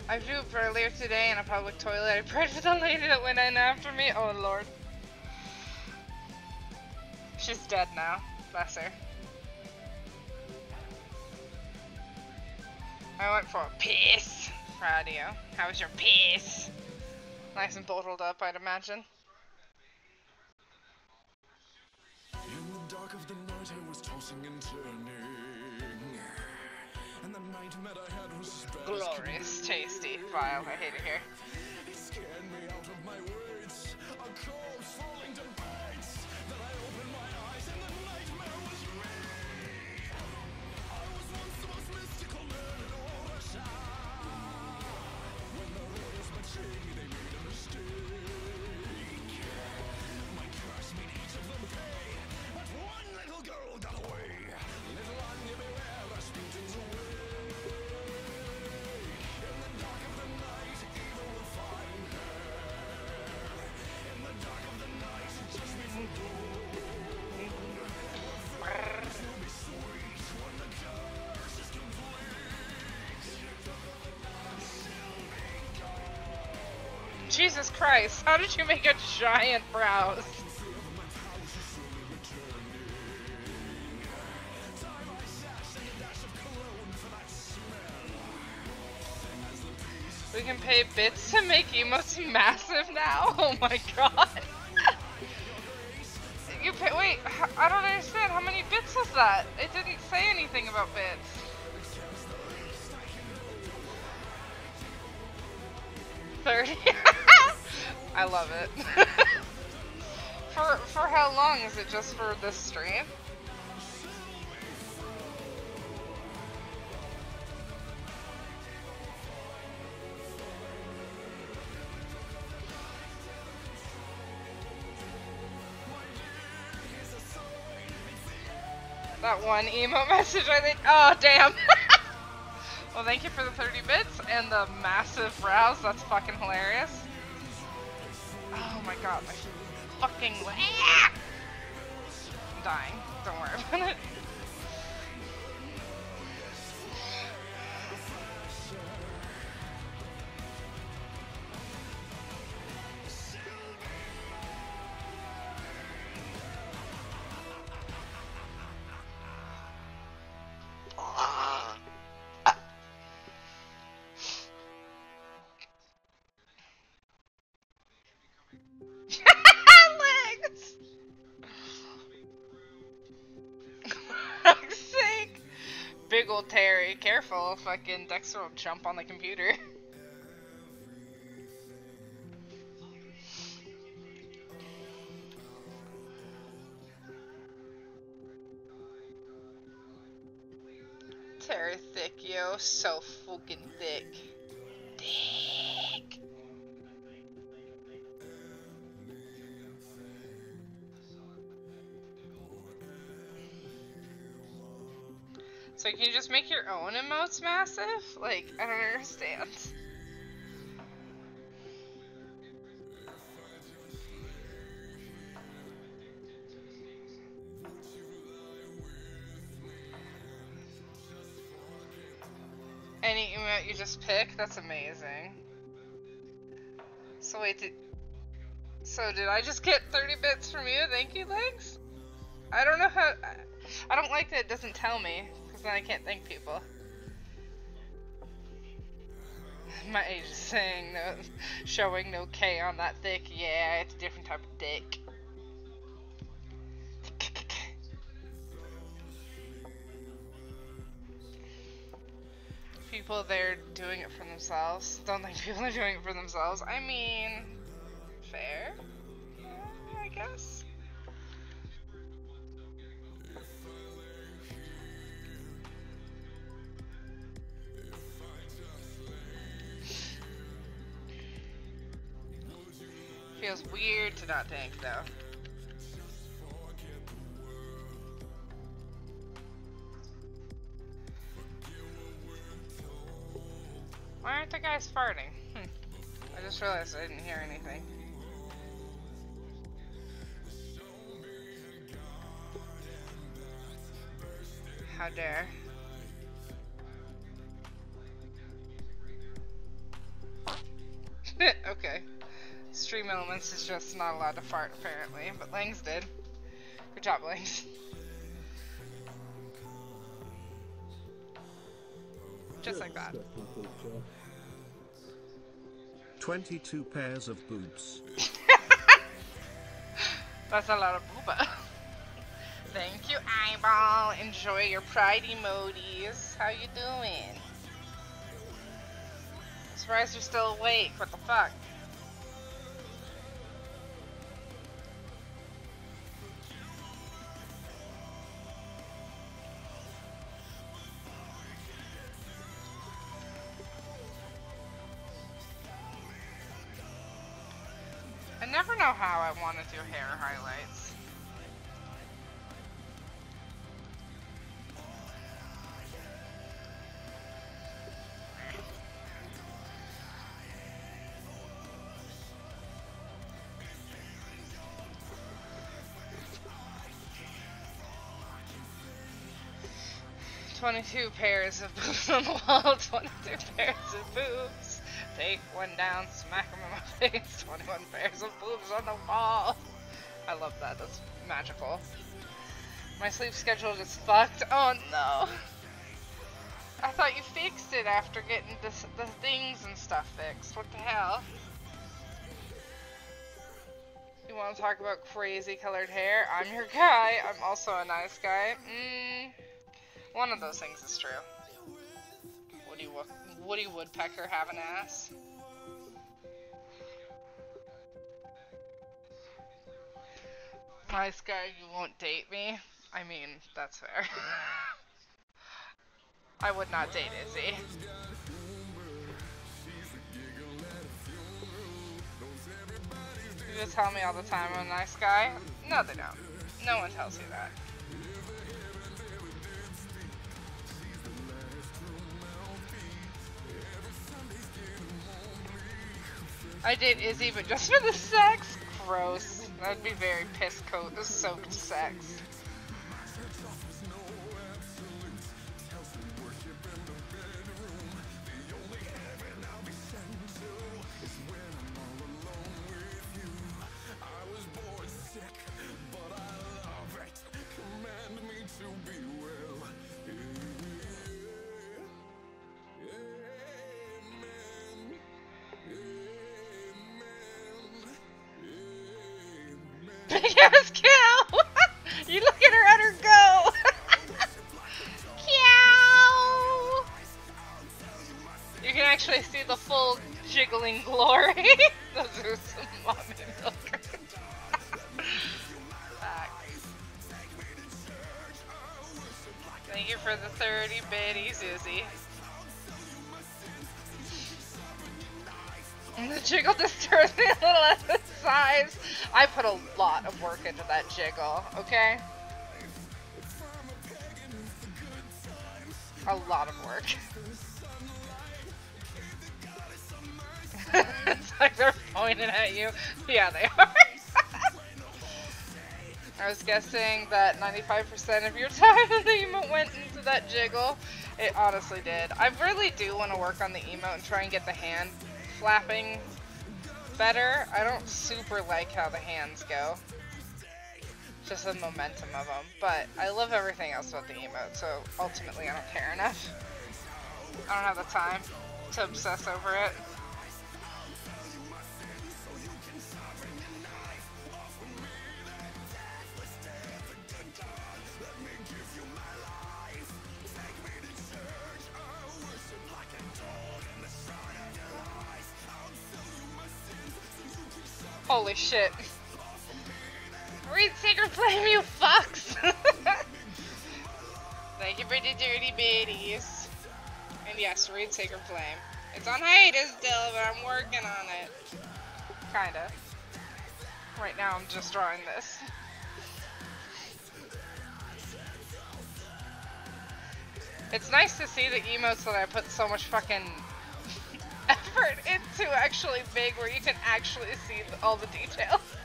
I pooped earlier today in a public toilet. I prayed for the lady that went in after me. Oh lord. She's dead now. Bless her. I went for a piss. Radio. How was your piss? Nice and bottled up, I'd imagine. Vile. I hate it here. Jesus Christ, how did you make a giant brows? We can pay bits to make emotes massive now? Oh my god. you pay- wait, I don't understand. How many bits was that? It didn't say anything about bits. Thirty. I love it. for for how long is it? Just for this stream? That one emo message, I think. Oh, damn. well, thank you for the 30 bits and the massive browse. That's fucking hilarious. God, my fucking. Ah! I'm dying. Don't worry about it. Terry, careful, fucking Dexter will jump on the computer. Terry thick, yo, so fucking thick. Emotes massive? Like, I don't understand. Any emote you just pick? That's amazing. So wait, did... So did I just get 30 bits from you? Thank you, Legs? I don't know how... I don't like that it doesn't tell me. Because then I can't thank people. My age is saying no, showing no K on that thick. Yeah, it's a different type of dick. People they're doing it for themselves. Don't think people are doing it for themselves. I mean, Feels weird to not think though. Why aren't the guys farting? Hmm. I just realized I didn't hear anything. How dare. Stream is just not allowed to fart apparently, but Langs did. Good job, Langs. Just like that. 22 pairs of boobs. That's a lot of booba. Thank you, Eyeball. Enjoy your pride emojis. How you doing? Surprised you're still awake. What the fuck? Want to do hair highlights. Twenty-two pairs of boobs on the wall. Twenty-two pairs of boobs. Take one down, smack them in my face. 21 pairs of boobs on the wall. I love that. That's magical. My sleep schedule is fucked. Oh no. I thought you fixed it after getting this, the things and stuff fixed. What the hell? You want to talk about crazy colored hair? I'm your guy. I'm also a nice guy. Mm, one of those things is true. Woody, Wo- Woody Woodpecker have an ass? Nice guy, you won't date me? I mean, that's fair. I would not date Izzy. You tell me all the time I'm a nice guy? No, they don't. No one tells you that. I did Izzy, but just for the sex? Gross. That'd be very piss coat soaked sex. Okay? A lot of work. it's like they're pointing at you. Yeah, they are. I was guessing that 95% of your time in the emote went into that jiggle. It honestly did. I really do want to work on the emote and try and get the hand flapping better. I don't super like how the hands go. Just the momentum of them. But I love everything else about the emote, so ultimately I don't care enough. I don't have the time to obsess over it. Holy shit. Read Sacred Flame, you fucks! Thank you for the dirty biddies. And yes, read Sacred Flame. It's on hiatus still, but I'm working on it. Kinda. Right now I'm just drawing this. It's nice to see the emotes that I put so much fucking effort into actually big where you can actually see all the details.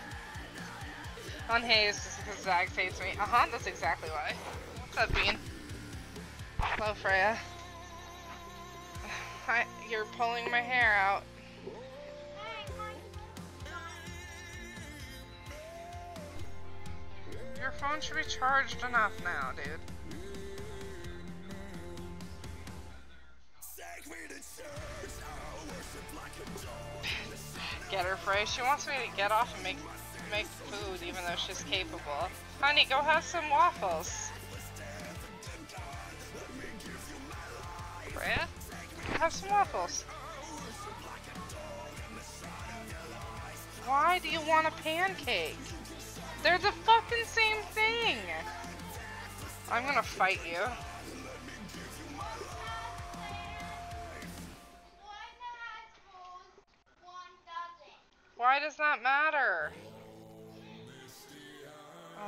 On Haze, just because Zag hates me. Uh-huh, that's exactly why. What's up, Bean? Hello, Freya. Hi, you're pulling my hair out. Your phone should be charged enough now, dude. Get her, Frey. She wants me to get off and make make food, even though she's capable. Honey, go have some waffles. Freya, have some waffles. Why do you want a pancake? They're the fucking same thing. I'm gonna fight you. Why does that matter?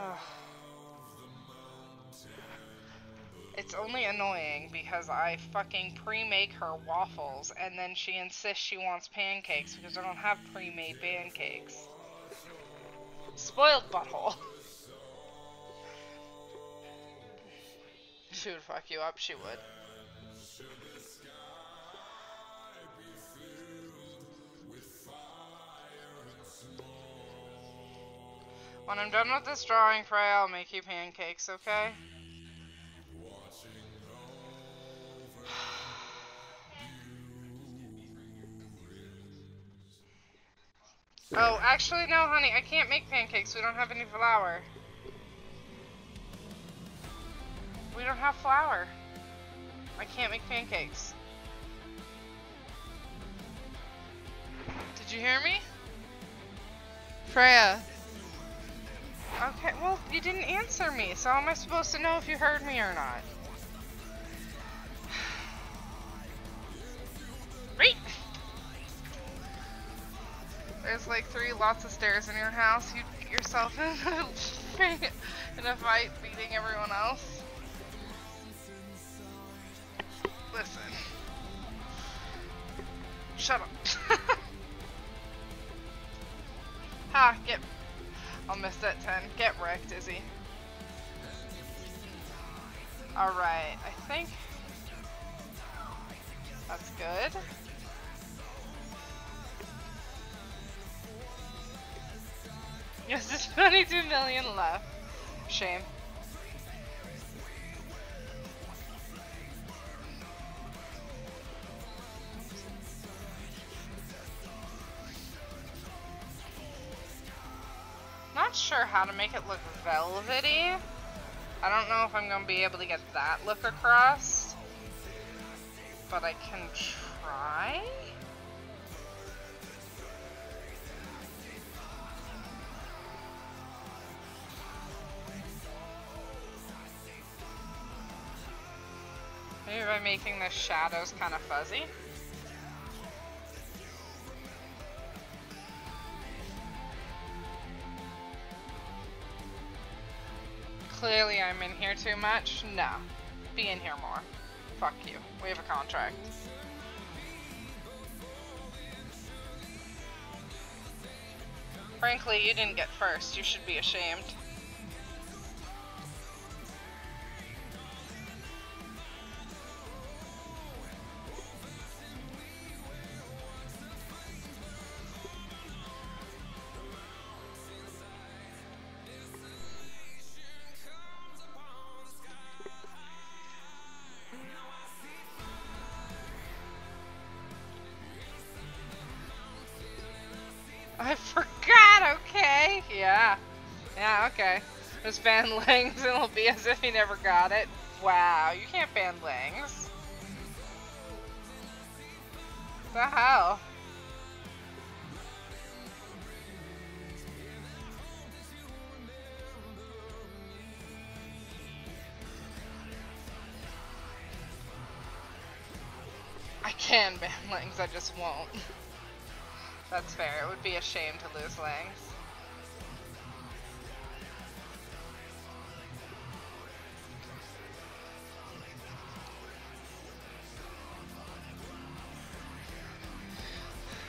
It's only annoying because I fucking pre-make her waffles and then she insists she wants pancakes because I don't have pre-made pancakes. Spoiled butthole. She would fuck you up, she would. When I'm done with this drawing, Freya, I'll make you pancakes, okay? Oh, actually, no, honey, I can't make pancakes. We don't have any flour. We don't have flour. I can't make pancakes. Did you hear me? Freya. Okay, well, you didn't answer me, so how am I supposed to know if you heard me or not? Right? There's like three lots of stairs in your house. You get yourself in a, in a fight beating everyone else. Listen. Shut up. ha, get I'll miss that 10. Get wrecked, Izzy. Alright, I think that's good. Yes, there's 22 million left. Shame. Not sure how to make it look velvety. I don't know if I'm going to be able to get that look across. But I can try? Maybe by making the shadows kind of fuzzy. Clearly I'm in here too much? No. Be in here more. Fuck you. We have a contract. Frankly, you didn't get first. You should be ashamed. Just ban Lings and it'll be as if he never got it. Wow, you can't ban Lings. The hell? I can ban Lings, I just won't. That's fair. It would be a shame to lose Lings.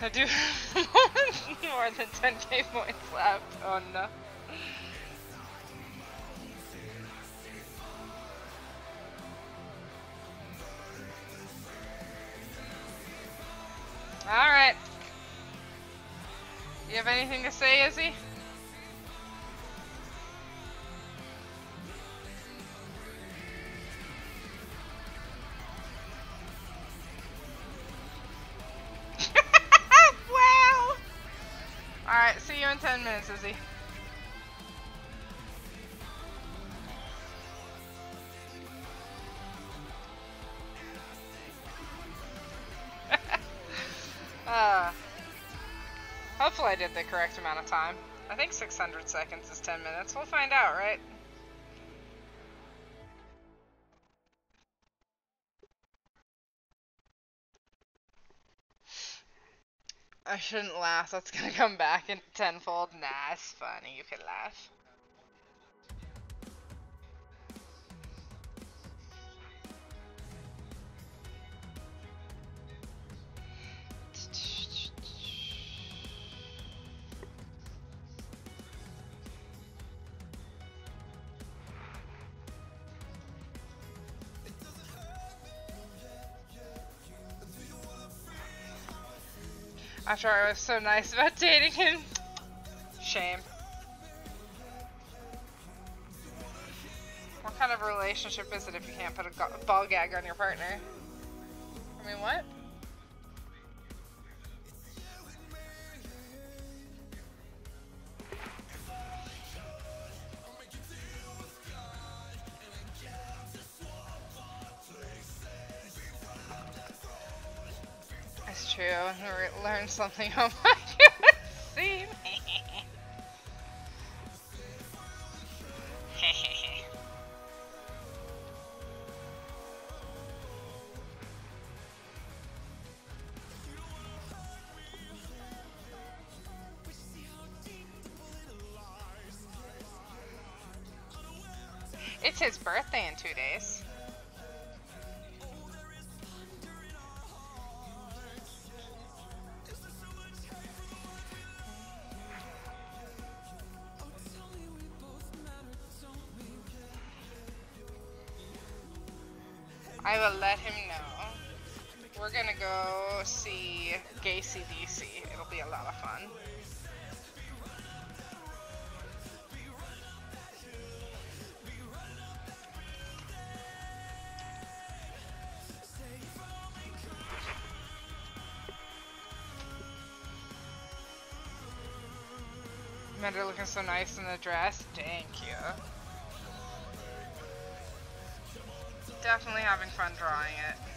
I do more than 10k points left. Oh no. I did the correct amount of time. I think 600 seconds is 10 minutes. We'll find out, right? I shouldn't laugh. That's gonna come back in tenfold. Nah, it's funny. You can laugh. After I was so nice about dating him. Shame. What kind of relationship is it if you can't put a ball gag on your partner? I mean, what? Something on my it's his birthday in two days. Amanda looking so nice in the dress. Thank you. Definitely having fun drawing it.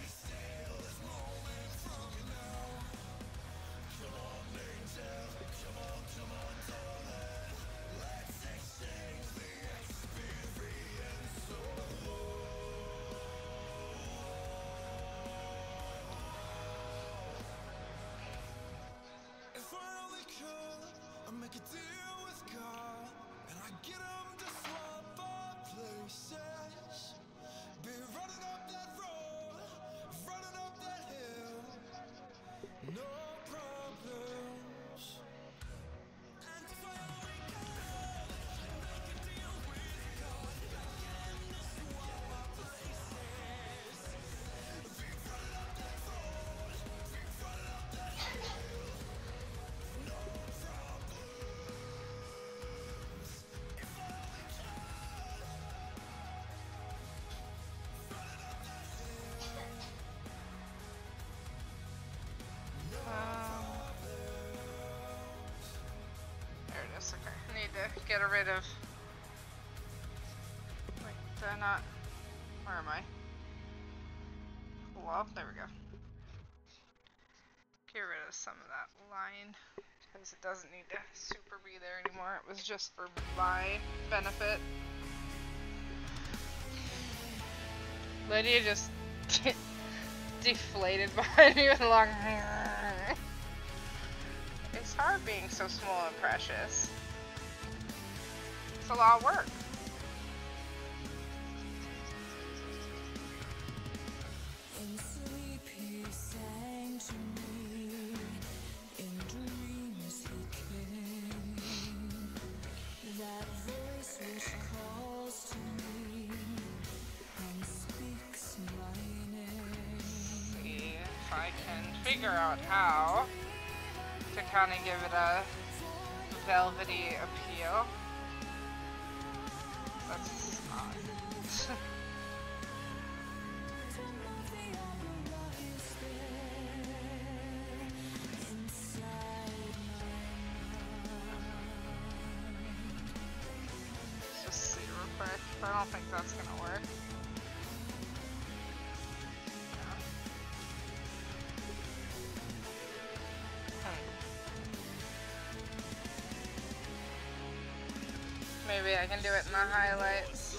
Get rid of Wait, Did I not? Where am I? Well, there we go. Get rid of some of that line because it doesn't need to super be there anymore. It was just for my benefit. Lydia just deflated behind me with a long. It's hard being so small and precious. It's a lot of work. In sleep he sang to me, in dreams he came. That voice which calls to me and speaks my name. if I can figure out how to kind of give it a velvety appeal. I can do it in the highlights.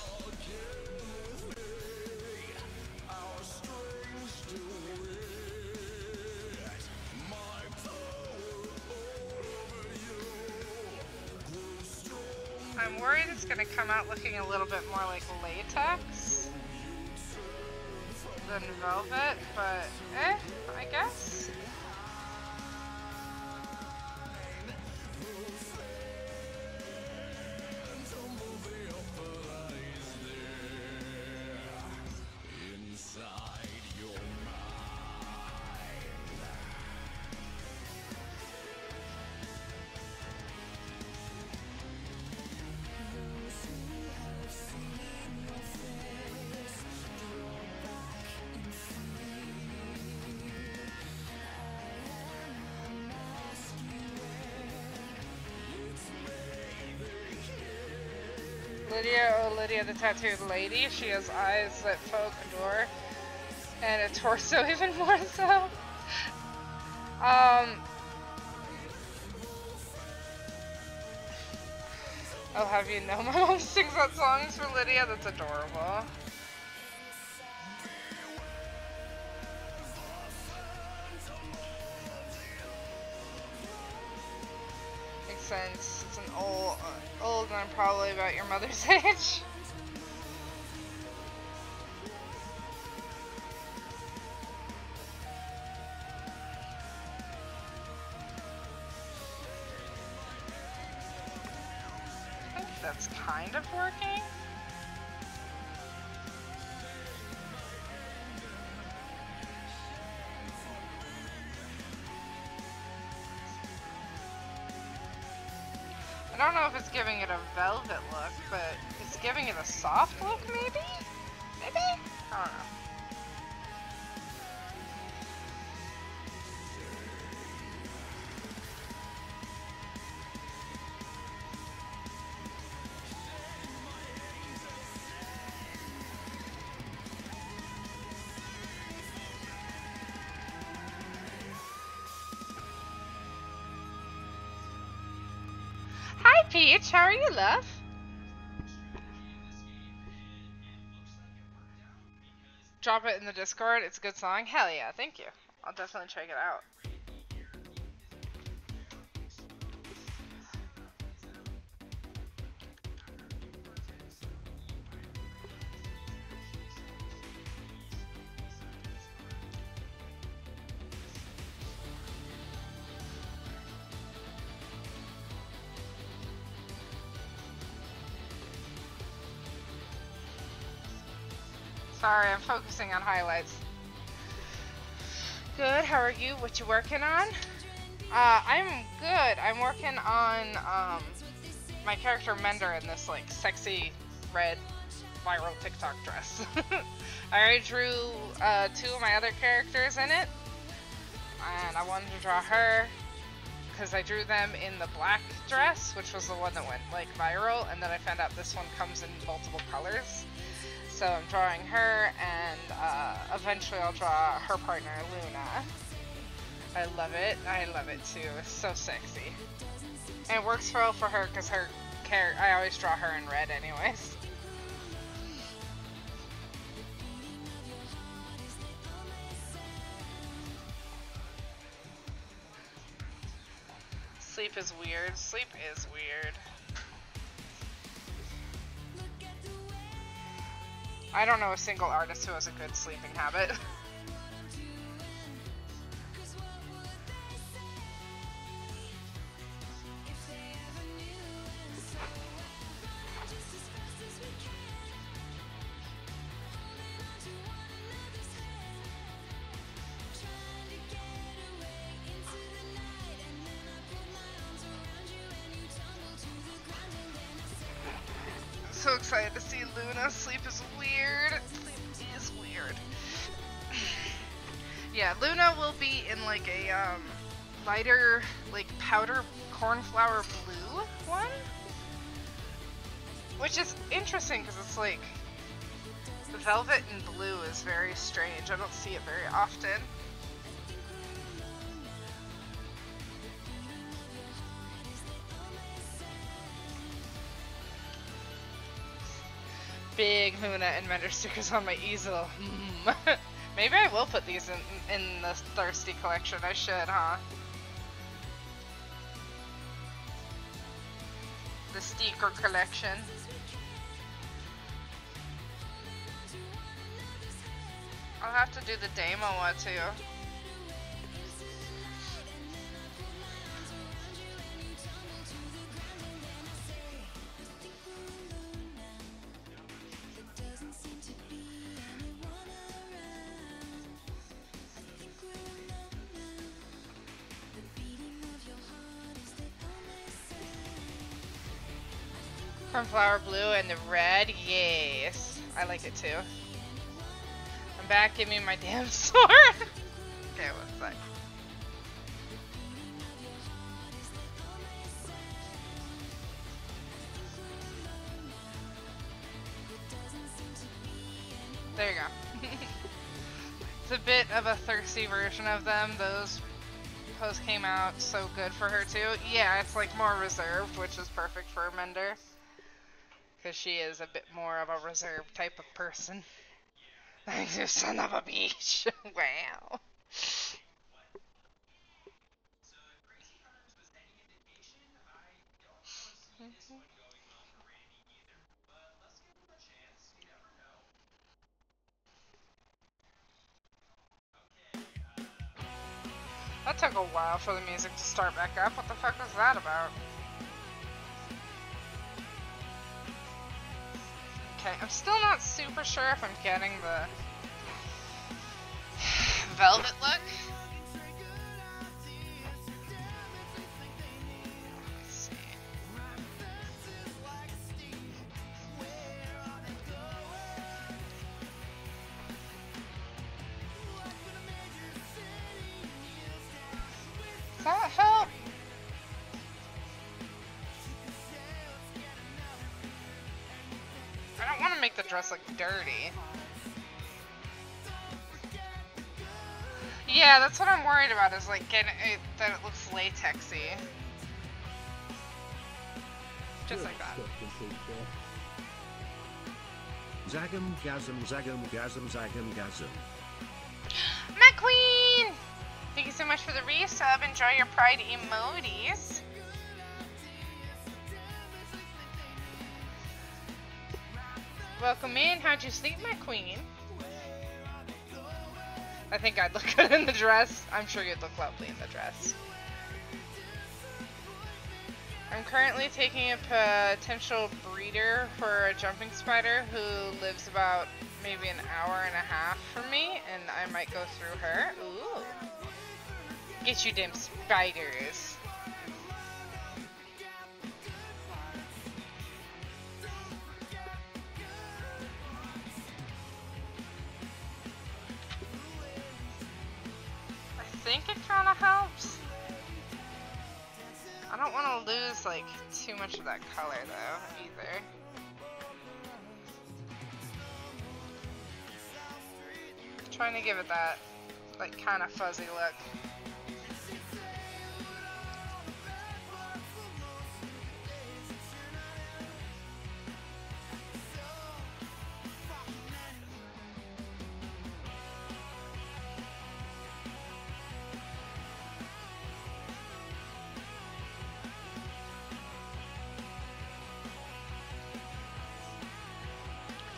I'm worried it's gonna come out looking a little bit more like latex than velvet, but Oh Lydia the tattooed lady, she has eyes that folk adore, and a torso even more so. Um, I'll have you know my mom sings that songs for Lydia, that's adorable. Makes sense. It's an old, old, and probably about your mother's age. Giving it a velvet look, but it's giving it a soft look, maybe? Are you, love? Drop it in the Discord. It's a good song. Hell yeah, thank you. I'll definitely check it out. Focusing on highlights. Good. How are you? What you working on? Uh, I'm good. I'm working on um, my character Mender in this like sexy red viral TikTok dress. I already drew uh, two of my other characters in it, and I wanted to draw her because I drew them in the black dress, which was the one that went like viral, and then I found out this one comes in multiple colors. So I'm drawing her, and uh, eventually I'll draw her partner, Luna. I love it. I love it too. It's so sexy. And it works well for her because her character, I always draw her in red anyways. Sleep is weird. Sleep is weird. I don't know a single artist who has a good sleeping habit. velvet and blue is very strange. I don't see it very often. Big Luna and Mender stickers on my easel. Hmm. Maybe I will put these in, in the Thirsty collection. I should, huh? The sticker collection. I'll have to do the demo one too. Cornflower blue and the red, yes. I like it too. I'm back, give me my damn sword. okay, one sec. There you go. it's a bit of a thirsty version of them. Those posts came out so good for her too. Yeah, it's like more reserved, which is perfect for Mender. Because she is a bit more of a reserved type of person. Thanks, you son of a bitch. wow. That took a while for the music to start back up. What the fuck was that about? Okay, I'm still not super sure if I'm getting the velvet look. Dirty. Yeah, that's what I'm worried about is like getting it, that it looks latexy. Just like that. Zagam gasm zagam gasm zagam gasm. My queen! Thank you so much for the resub. Enjoy your pride emotes. Welcome in. How'd you sleep, my queen? I think I'd look good in the dress. I'm sure you'd look lovely in the dress. I'm currently taking a potential breeder for a jumping spider who lives about maybe an hour and a half from me, and I might go through her. Ooh. Get you them spiders. think it kind of helps. I don't want to lose, like, too much of that color, though, either. I'm trying to give it that, like, kind of fuzzy look.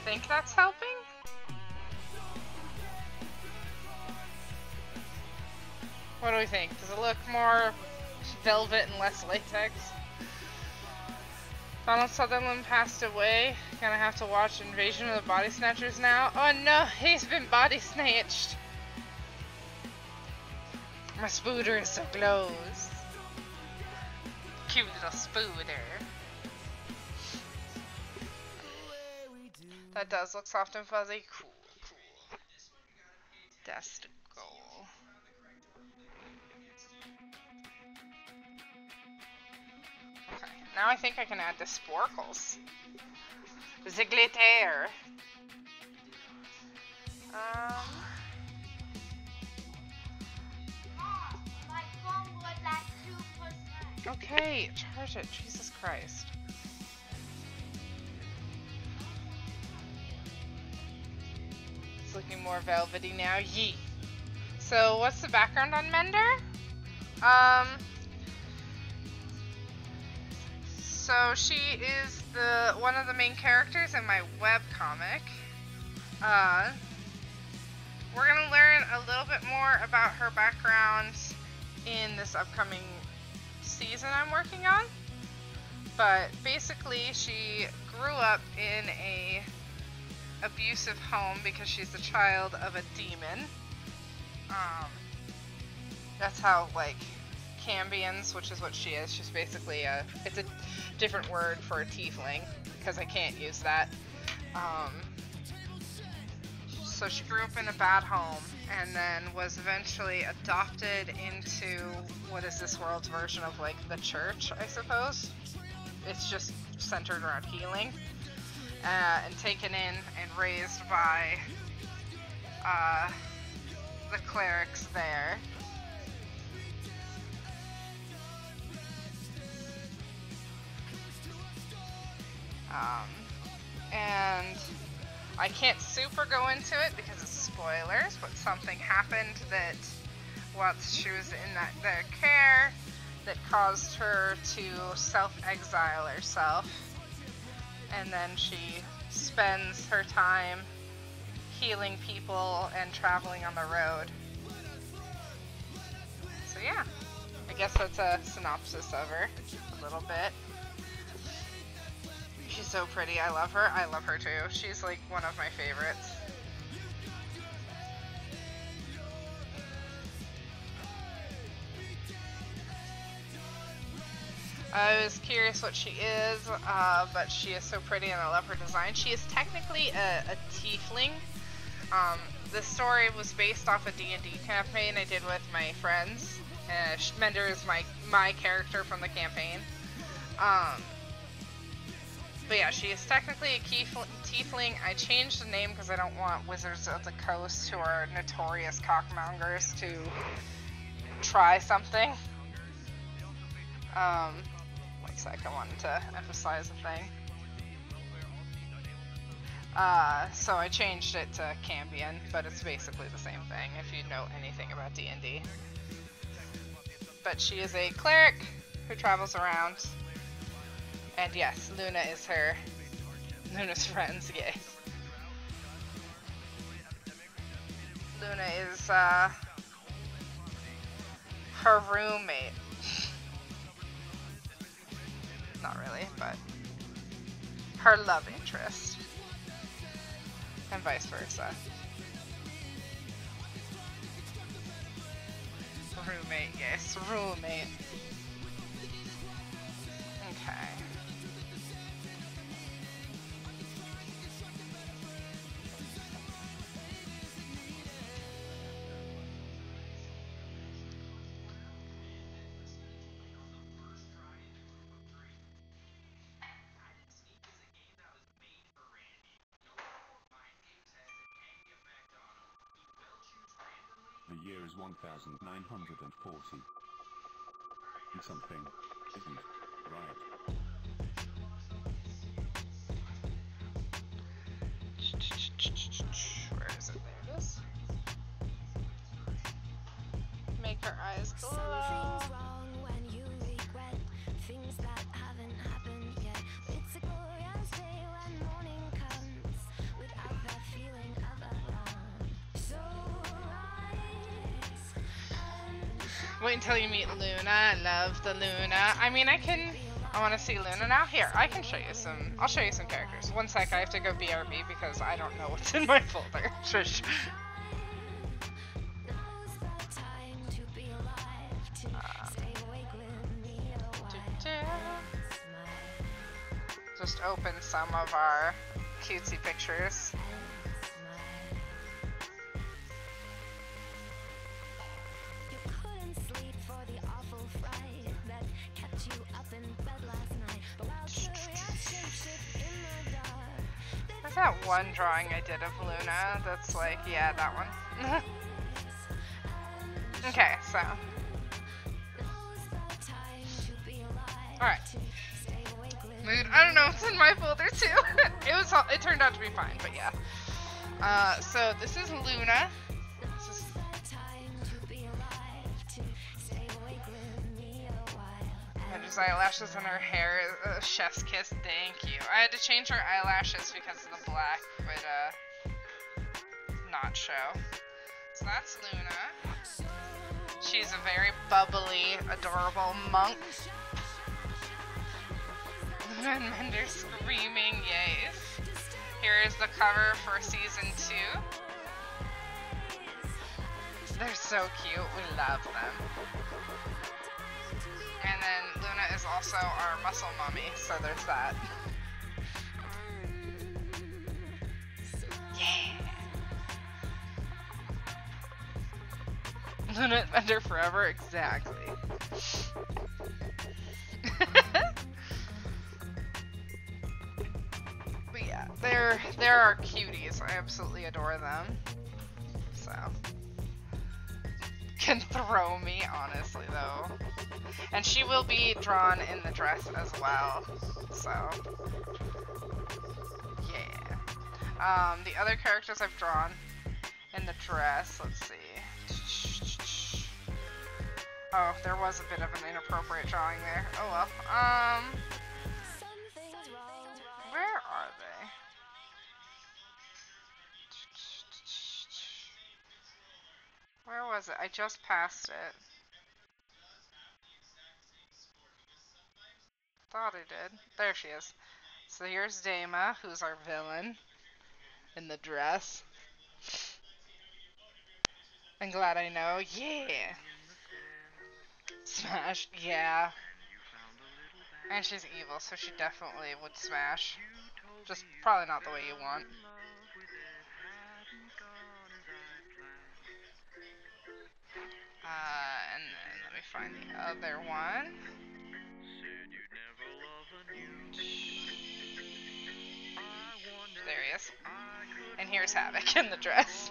Think that's helping? What do we think? Does it look more velvet and less latex? Donald Sutherland passed away. Gonna have to watch Invasion of the Body Snatchers now. Oh no, he's been body snatched. My spooder is so close. Cute little spooder. That does look soft and fuzzy. Cool, cool. That's the goal. Okay, now I think I can add the sporkles. The glitter. Um, My phone was at 2%. okay, charge it. Jesus Christ. Looking more velvety now. Yeet. So, what's the background on Mender? Um. So she is the one of the main characters in my web comic. Uh, we're gonna learn a little bit more about her background in this upcoming season I'm working on. But basically, she grew up in a abusive home because she's the child of a demon. Um, that's how like Cambions, which is what she is. She's basically a it's a different word for a tiefling because I can't use that. Um, so she grew up in a bad home and then was eventually adopted into what is this world's version of like the church, I suppose. It's just centered around healing. Uh, and taken in and raised by uh, the clerics there. Um, and I can't super go into it because it's spoilers, but something happened that once she was in that their care that caused her to self-exile herself. And then she spends her time healing people and traveling on the road. So yeah, I guess that's a synopsis of her, a little bit. She's so pretty. I love her. I love her too. She's like one of my favorites. I was curious what she is, uh, but she is so pretty and I love her design. She is technically a, a tiefling. Um, the story was based off a D&D campaign I did with my friends. Uh, Mender is my, my character from the campaign. Um, but yeah, she is technically a tiefling. I changed the name because I don't want Wizards of the Coast, who are notorious cockmongers, to try something. Um, sec, I wanted to emphasize a thing. Uh, so I changed it to Cambion, but it's basically the same thing if you know anything about D&D. But she is a cleric who travels around, and yes, Luna is her, Luna's friends, yay. Luna is, uh, her roommate. Not really, but her love interest. And vice versa. Roommate, yes, roommate. Is 1940. And something isn't right. Wait until you meet Luna. I love the Luna. I mean, I can. I want to see Luna now. Here, I can show you some. I'll show you some characters. One sec, I have to go BRB because I don't know what's in my folder. Shush. Uh, Smile, Just open some of our cutesy pictures. Did of Luna that's like, yeah, that one. okay, so. Alright. Mood. I don't know what's in my folder too. it was. It turned out to be fine, but yeah. Uh, so this is Luna. This eyelashes and her hair. Uh, chef's kiss. Thank you. I had to change her eyelashes because show. So that's Luna. She's a very bubbly, adorable monk. And Mender screaming yays. Here is the cover for season two. They're so cute. We love them. And then Luna is also our muscle mummy, so there's that. And Mender forever, exactly. but yeah, they're our cuties. I absolutely adore them. So can throw me, honestly though. And she will be drawn in the dress as well. So yeah. Um, the other characters I've drawn in the dress, let's see. Oh, there was a bit of an inappropriate drawing there. Oh well. Um, where are they? Where was it? I just passed it. Thought I did. There she is. So here's Dama, who's our villain in the dress. I'm glad I know. Yeah. Smash. Yeah. And she's evil, so she definitely would smash. Just probably not the way you want. Uh, and then let me find the other one. There he is. And here's Havoc in the dress.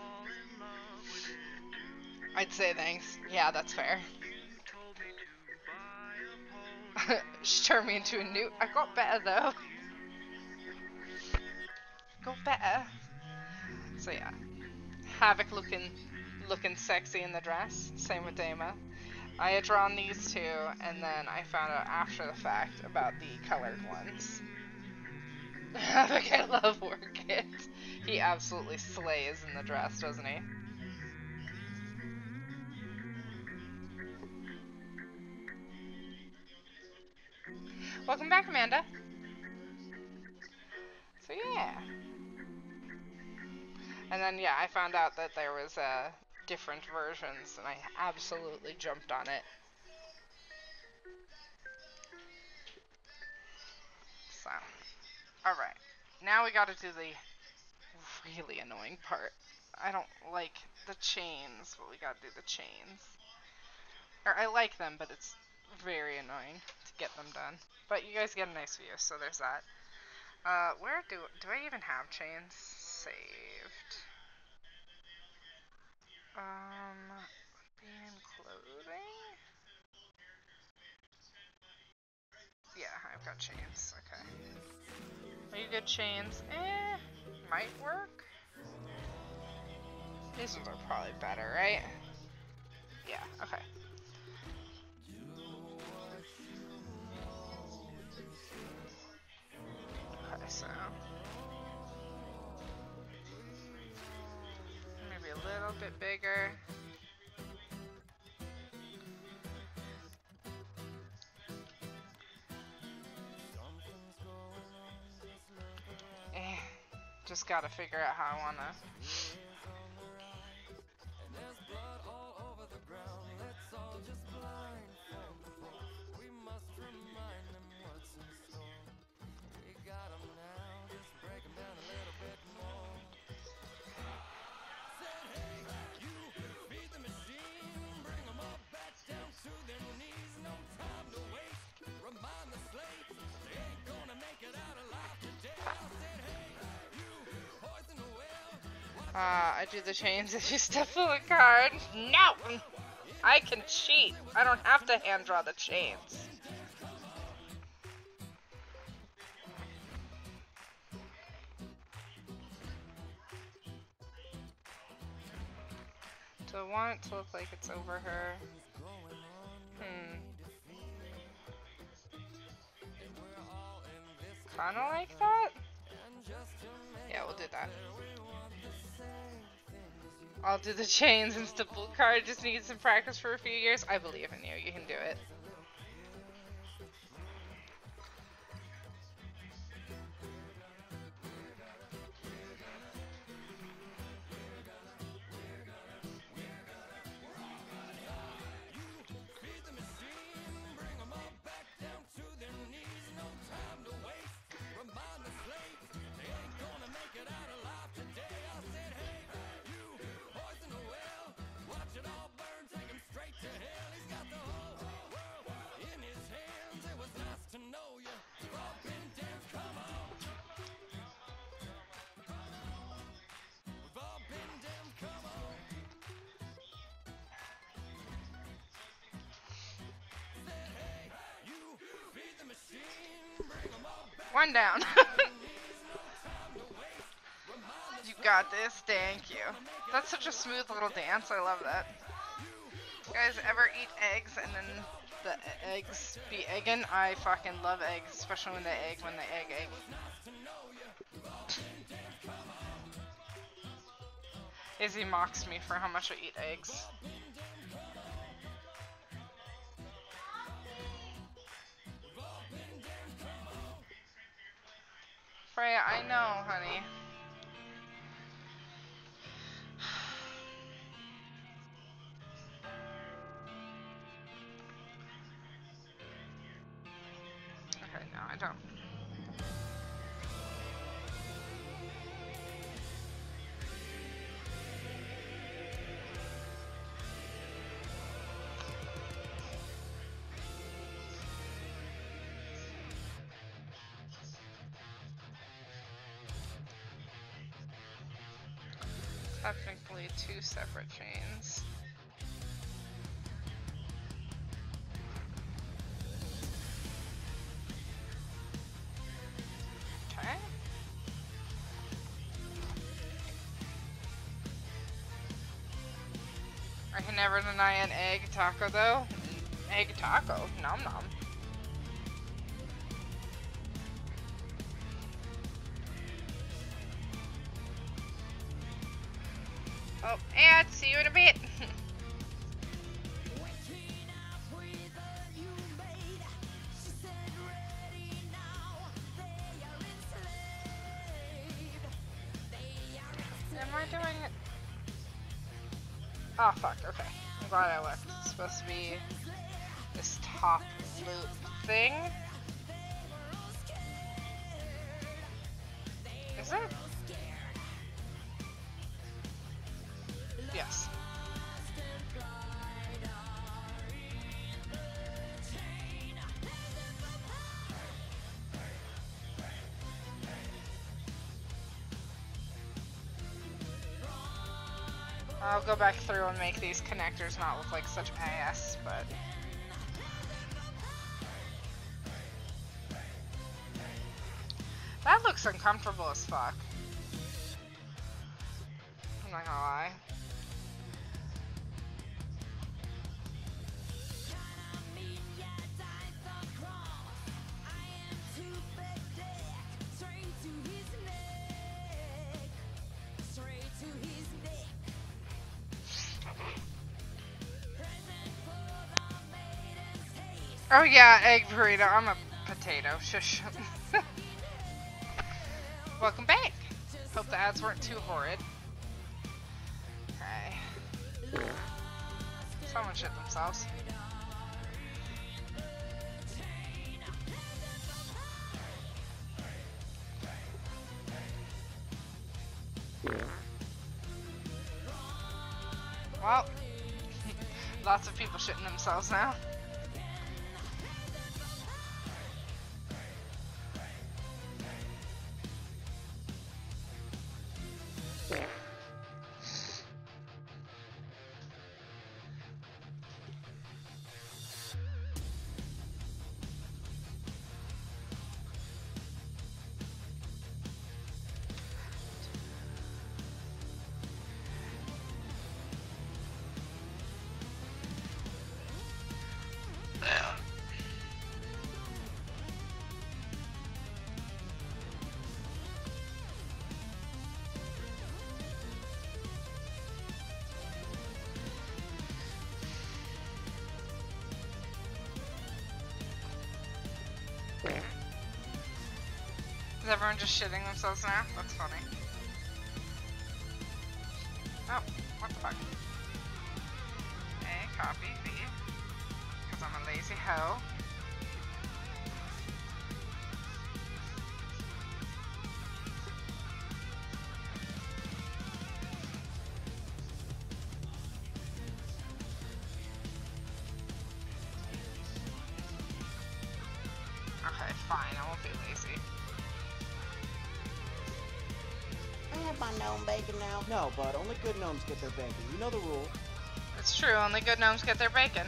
I'd say thanks. Yeah, that's fair. she turned me into a newt. I got better though. Got better. So yeah. Havoc looking looking sexy in the dress. Same with Dama. I had drawn these two, and then I found out after the fact about the colored ones. Havoc, I love Orchid. He absolutely slays in the dress, doesn't he? Welcome back, Amanda. So yeah. And then yeah, I found out that there was uh, different versions, and I absolutely jumped on it. So, all right. Now we got to do the really annoying part. I don't like the chains, but we got to do the chains. Or I like them, but it's very annoying get them done. But you guys get a nice view, so there's that. Uh, where do, do I even have chains saved? Um, clothing? Yeah, I've got chains, okay. Are you good chains? Eh, might work. These ones are probably better, right? Yeah, okay. So maybe a little bit bigger. Eh, just gotta figure out how I wanna. Uh, I do the chains if you step on a card. No! I can cheat. I don't have to hand draw the chains. Do I want it to look like it's over her? Hmm. Kinda like that? Yeah, we'll do that. I'll do the chains and stipple card. Just need some practice for a few years. I believe in you. You can do it. Down. you got this. Thank you. That's such a smooth little dance. I love that. You guys ever eat eggs and then the eggs be egging? I fucking love eggs, especially when they egg when they egg egg. Izzy mocks me for how much I eat eggs. I know, honey. Two separate chains. Okay. I can never deny an egg taco though. Egg taco, nom nom. See you in a bit. I'll go back through and make these connectors not look like such ass, but... That looks uncomfortable as fuck. I'm not gonna lie. Oh yeah, egg burrito. I'm a potato. Shush. Welcome back. Hope the ads weren't too horrid. Okay. Someone shit themselves. Well, lots of people shitting themselves now. Everyone just shitting themselves now? That's funny. No, but only good gnomes get their bacon. You know the rule. It's true, only good gnomes get their bacon.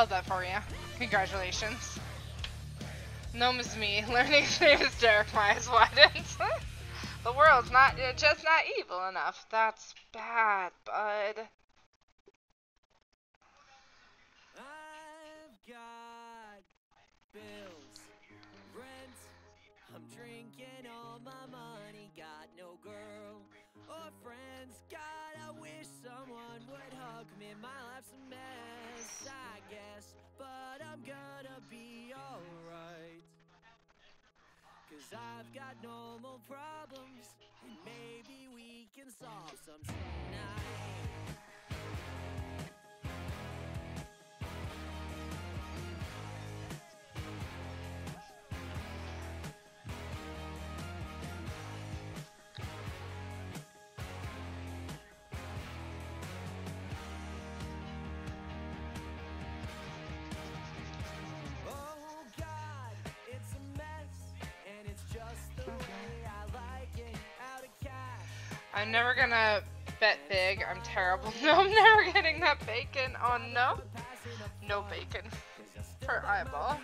Love that for you. Congratulations. Gnome is me. Learning his name is Derek Myers Wyden. the world's not just not evil enough. That's bad, bud. I'm never gonna bet big. I'm terrible. No, I'm never getting that bacon. Oh no. No bacon. Per eyeball.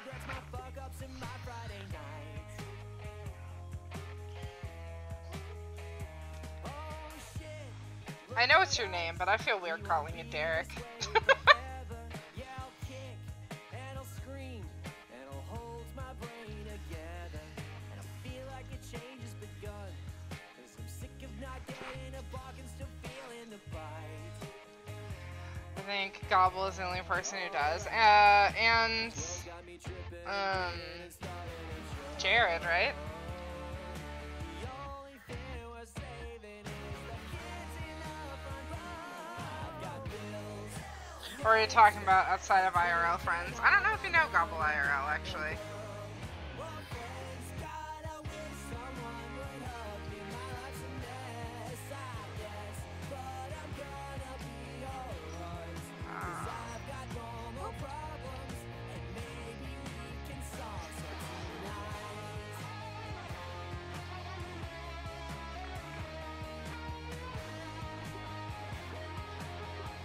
I know it's your name, but I feel weird calling you Derek. Think Gobble is the only person who does. Uh, and um, Jared, right? Or are you talking about outside of IRL friends? I don't know if you know Gobble IRL actually.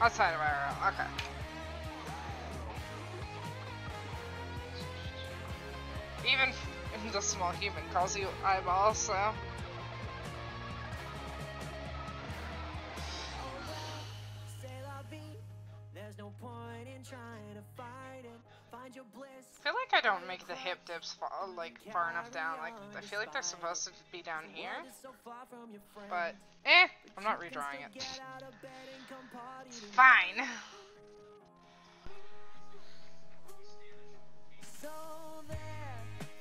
Outside of IRL, okay. Even the small human calls you eyeball, so. The hip dips fa like far enough down. Like I feel like they're supposed to be down here, but eh, I'm not redrawing it. It's fine. So there,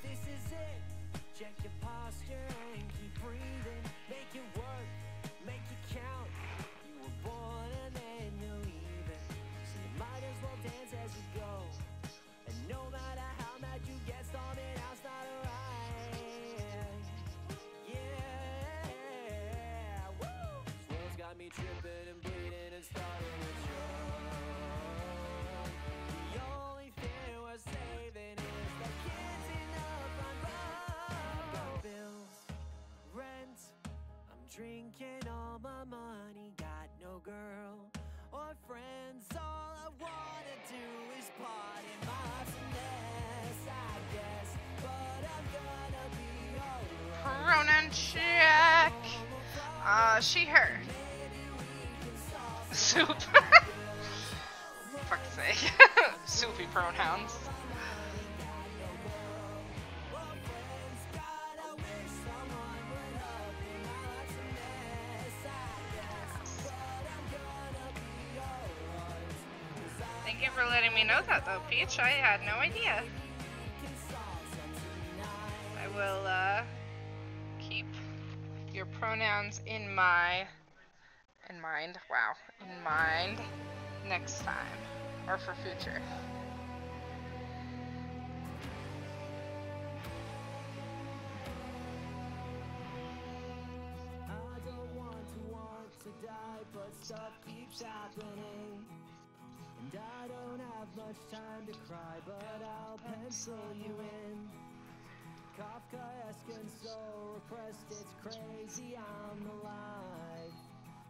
this is it. Check your posture my money. Got no girl or friends. All I wanna do is party. My I guess, but I'm gonna be alright. Pronoun check. Uh, she, her. Soup. Fuck's sake. Soupy pronouns. Letting me know that though, Peach. I had no idea. I will uh, keep your pronouns in my in mind. Wow, in mind next time or for future. Keeps happening. And I don't have much time to cry, but I'll pencil you in. Kafkaesque and so repressed, it's crazy, I'm alive.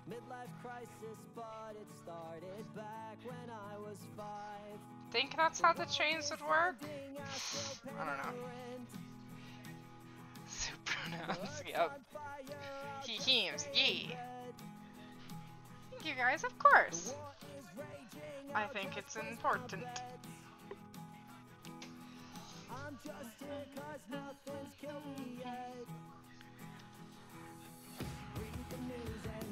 Midlife crisis, but it started back when I was five. Think that's how the chains would work? I don't know. Soup pronouns, yep. He heems, ye. Thank you guys, of course. I think it's important. I'm just here 'cause nothing's killed me yet. Read the news and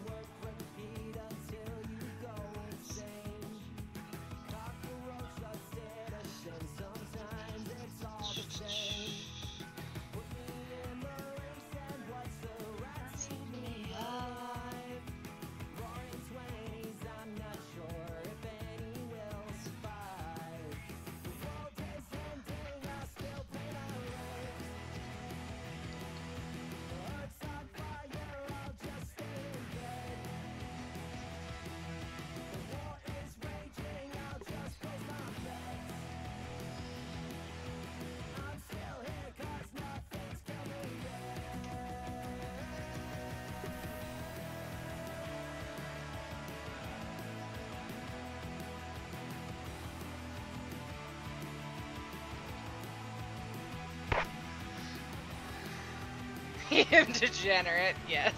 Him degenerate, yes.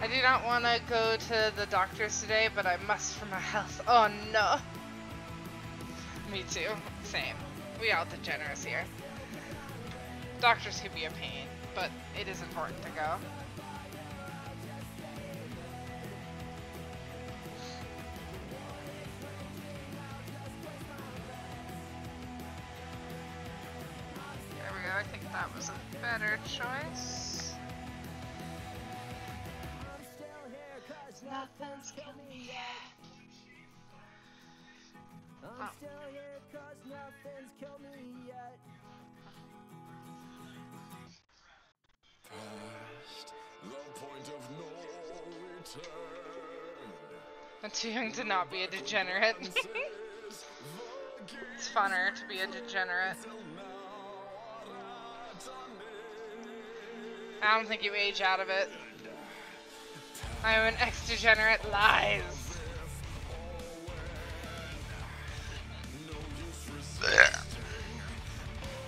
I do not want to go to the doctors today, but I must for my health. Oh no. Me too. Same. We all degenerates here. Doctors can be a pain, but it is important to go. That was a better choice. Oh. I'm still here cause nothing's coming yet. I'm Oh. still here cause nothing's killed me yet. Past the point of no return. I'm too young to not be a degenerate. it's funner to be a degenerate. I don't think you age out of it. I'm an ex-degenerate. Lies.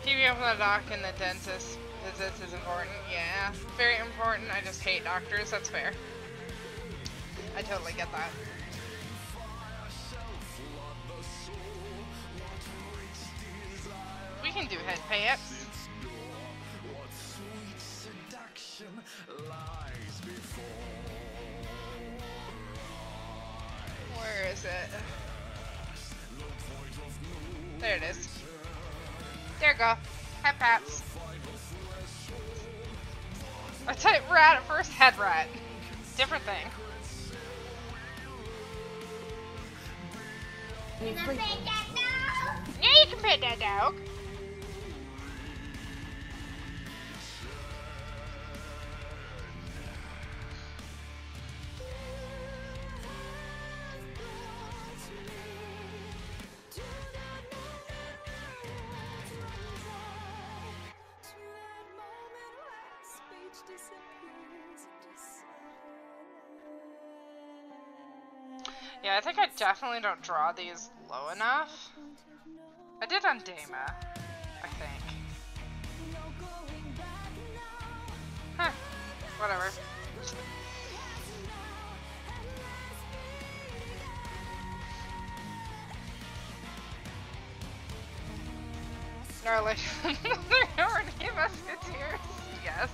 Keeping up with the doc and the dentist visits is important. Yeah, very important. I just hate doctors. That's fair. I totally get that. We can do head pay-ups. Where is it? There it is. There you go. Head paps. I typed rat at first, head rat. Different thing. Yeah, you can pet that dog. Definitely don't draw these low enough. I did on Dama, I think. Huh, whatever. Gnarly. They're already musketeers. Yes.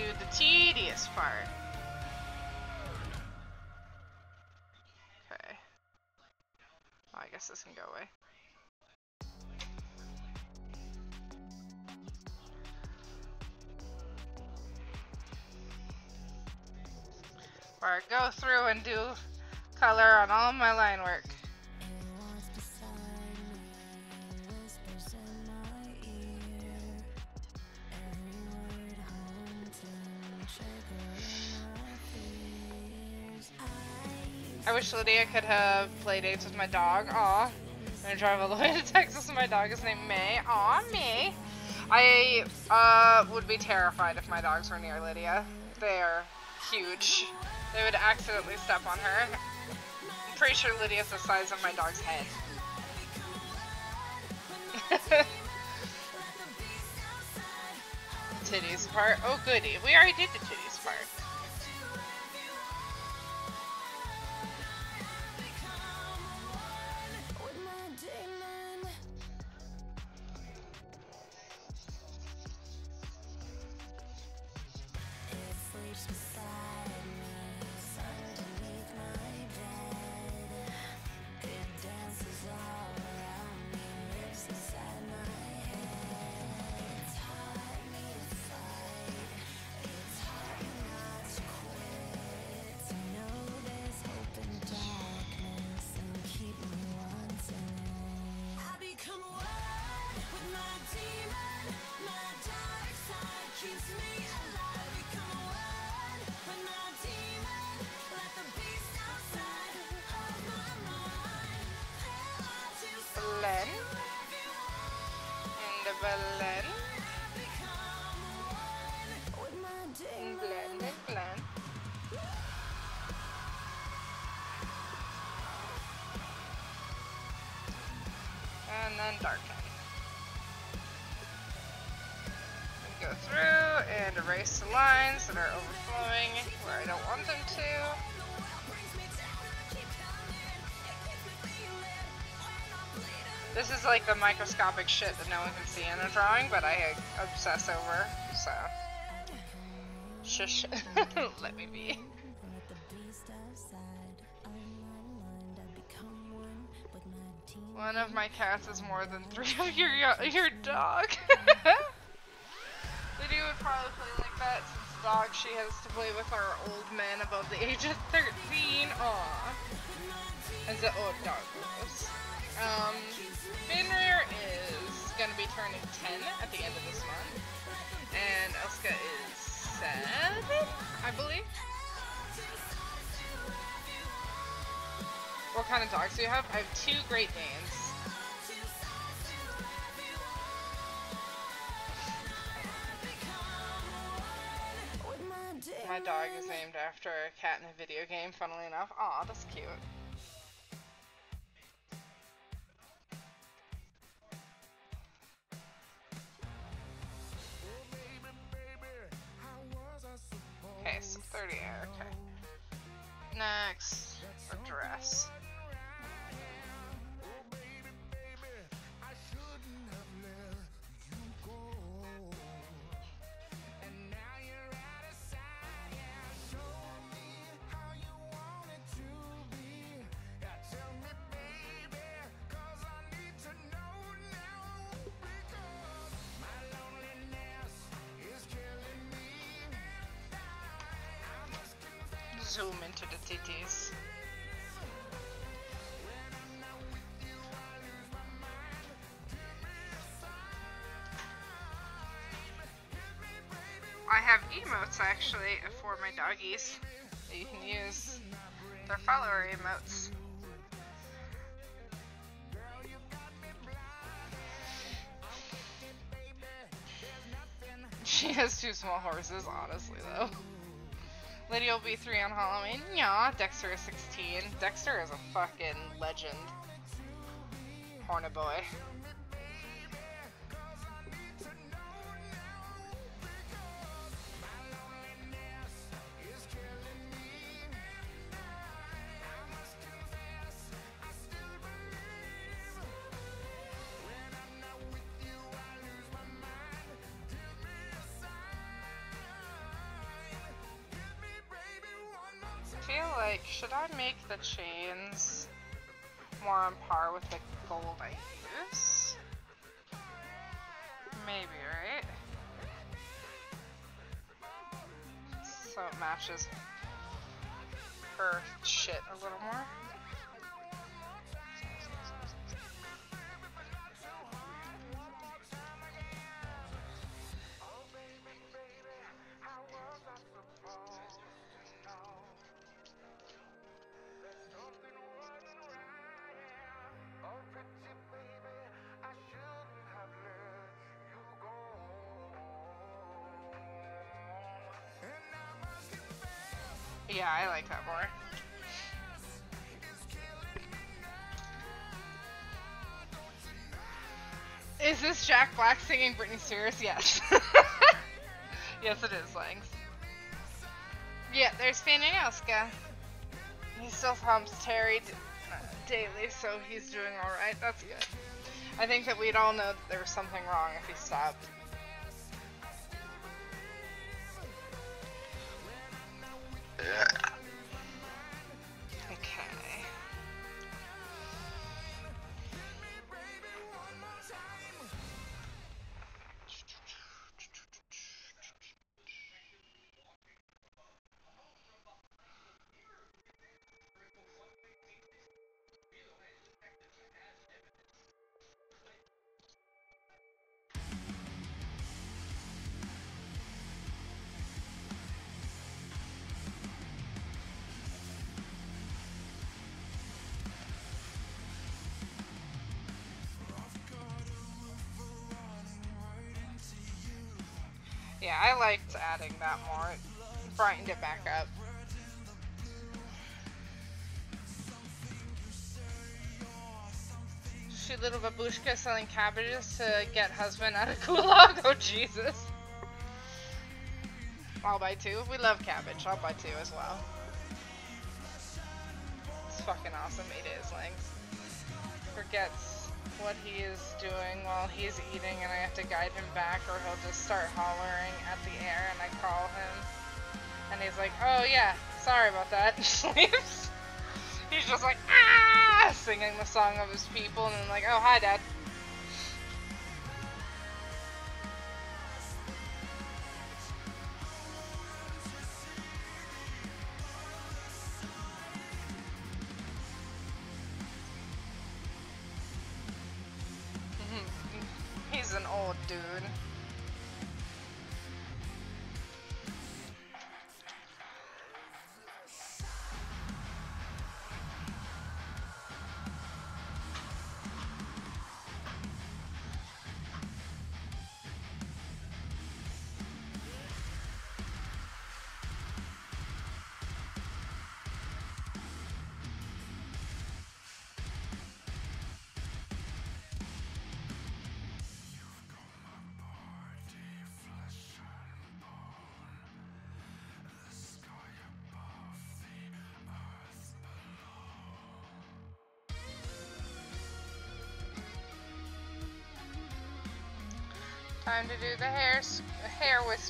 Do the tedious part. Okay. Well, I guess this can go away. Or go through and do color on all my line work. I wish Lydia could have play dates with my dog. Aw. I'm gonna drive all the way to Texas with my dog is named May. Aw, me. I uh, would be terrified if my dogs were near Lydia. They're huge. They would accidentally step on her. I'm pretty sure Lydia's the size of my dog's head. titties part. Oh goody. We already did the titties lines that are overflowing where I don't want them to. This is like the microscopic shit that no one can see in a drawing, but I obsess over, so. Shush. Let me be. One of my cats is more than three of your your dog. Lydia would probably play that since dog she has to play with our old men above the age of 13. Aw. As the old dog goes. Um, Finrear is gonna be turning 10 at the end of this month. And Elska is 7, I believe. What kind of dogs do you have? I have two Great Danes. Dog is named after a cat in a video game, funnily enough. Aw, that's cute. Okay, so 30 air, okay. Next, address. Zoom into the titties. I have emotes actually for my doggies that you can use. They're follower emotes. She has two small horses, honestly, though. Lydia will be 3 on Halloween. Yeah, Dexter is 16. Dexter is a fucking legend. Hornet boy. Make the chains more on par with the gold I use? Maybe, right? So it matches her shit a little more. Yeah, I like that more. Is this Jack Black singing Britney Spears? Yes. yes, it is, Langs. Yeah, there's Elska. He still humps Terry daily, so he's doing alright. That's good. I think that we'd all know that there was something wrong if he stopped. Yeah, I liked adding that more. It brightened it back up. Shoot little babushka selling cabbages to get husband out of gulag. Oh Jesus. I'll buy two. We love cabbage. I'll buy two as well. It's fucking awesome. It is, Lynx. Forgets what he is doing while he's eating and I have to guide him back or he'll just start hollering at the air and I call him. And he's like, oh yeah, sorry about that. Leaves. He's just like, ah, singing the song of his people and I'm like, oh hi dad. Time to do the hair hair wispies.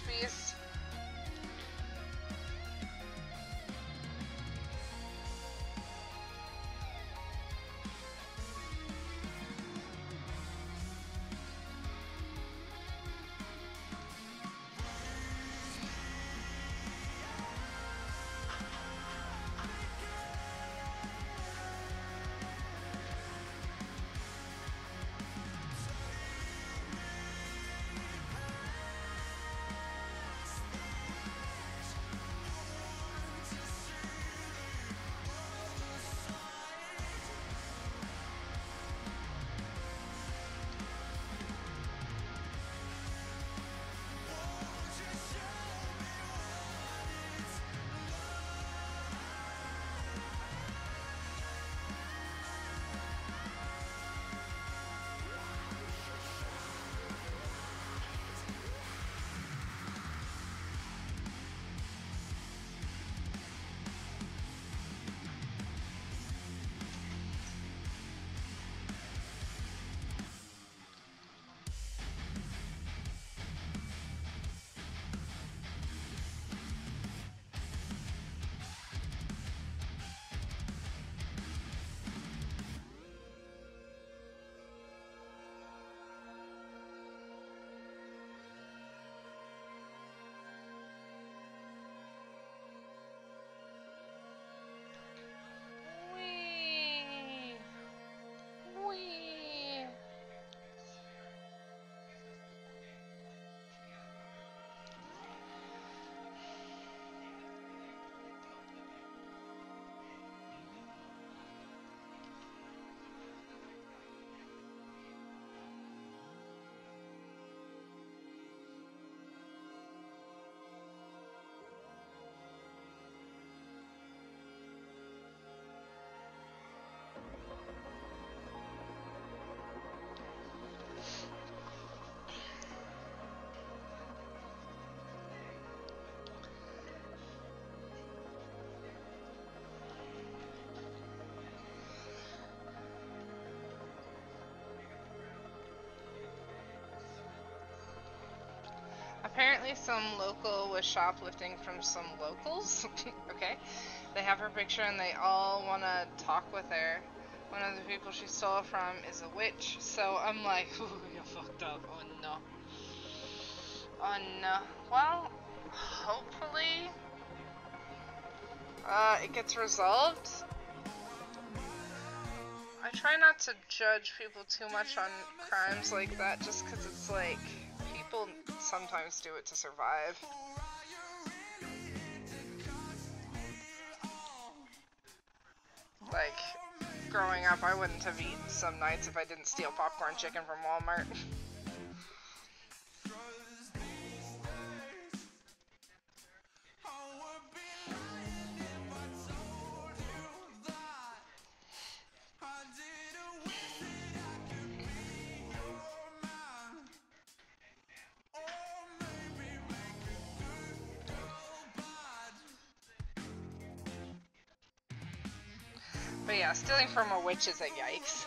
Apparently, some local was shoplifting from some locals. okay. They have her picture and they all want to talk with her. One of the people she stole from is a witch. So I'm like, ooh, you fucked up. Oh no. Oh no. Well, hopefully, uh, it gets resolved. I try not to judge people too much on crimes like that just because it's like sometimes do it to survive. Like, growing up, I wouldn't have eaten some nights if I didn't steal popcorn chicken from Walmart. a witch is a yikes.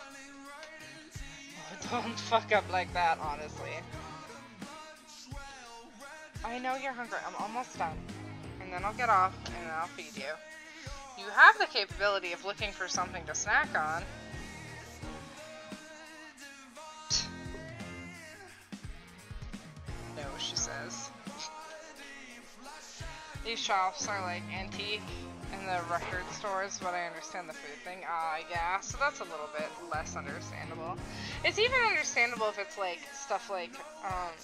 Don't fuck up like that, honestly. I know you're hungry. I'm almost done. And then I'll get off and I'll feed you. You have the capability of looking for something to snack on. No, she says. These shops are like antique and the record stores, but I understand the food thing. Ah, yeah, so that's a little bit less understandable. It's even understandable if it's like stuff like um,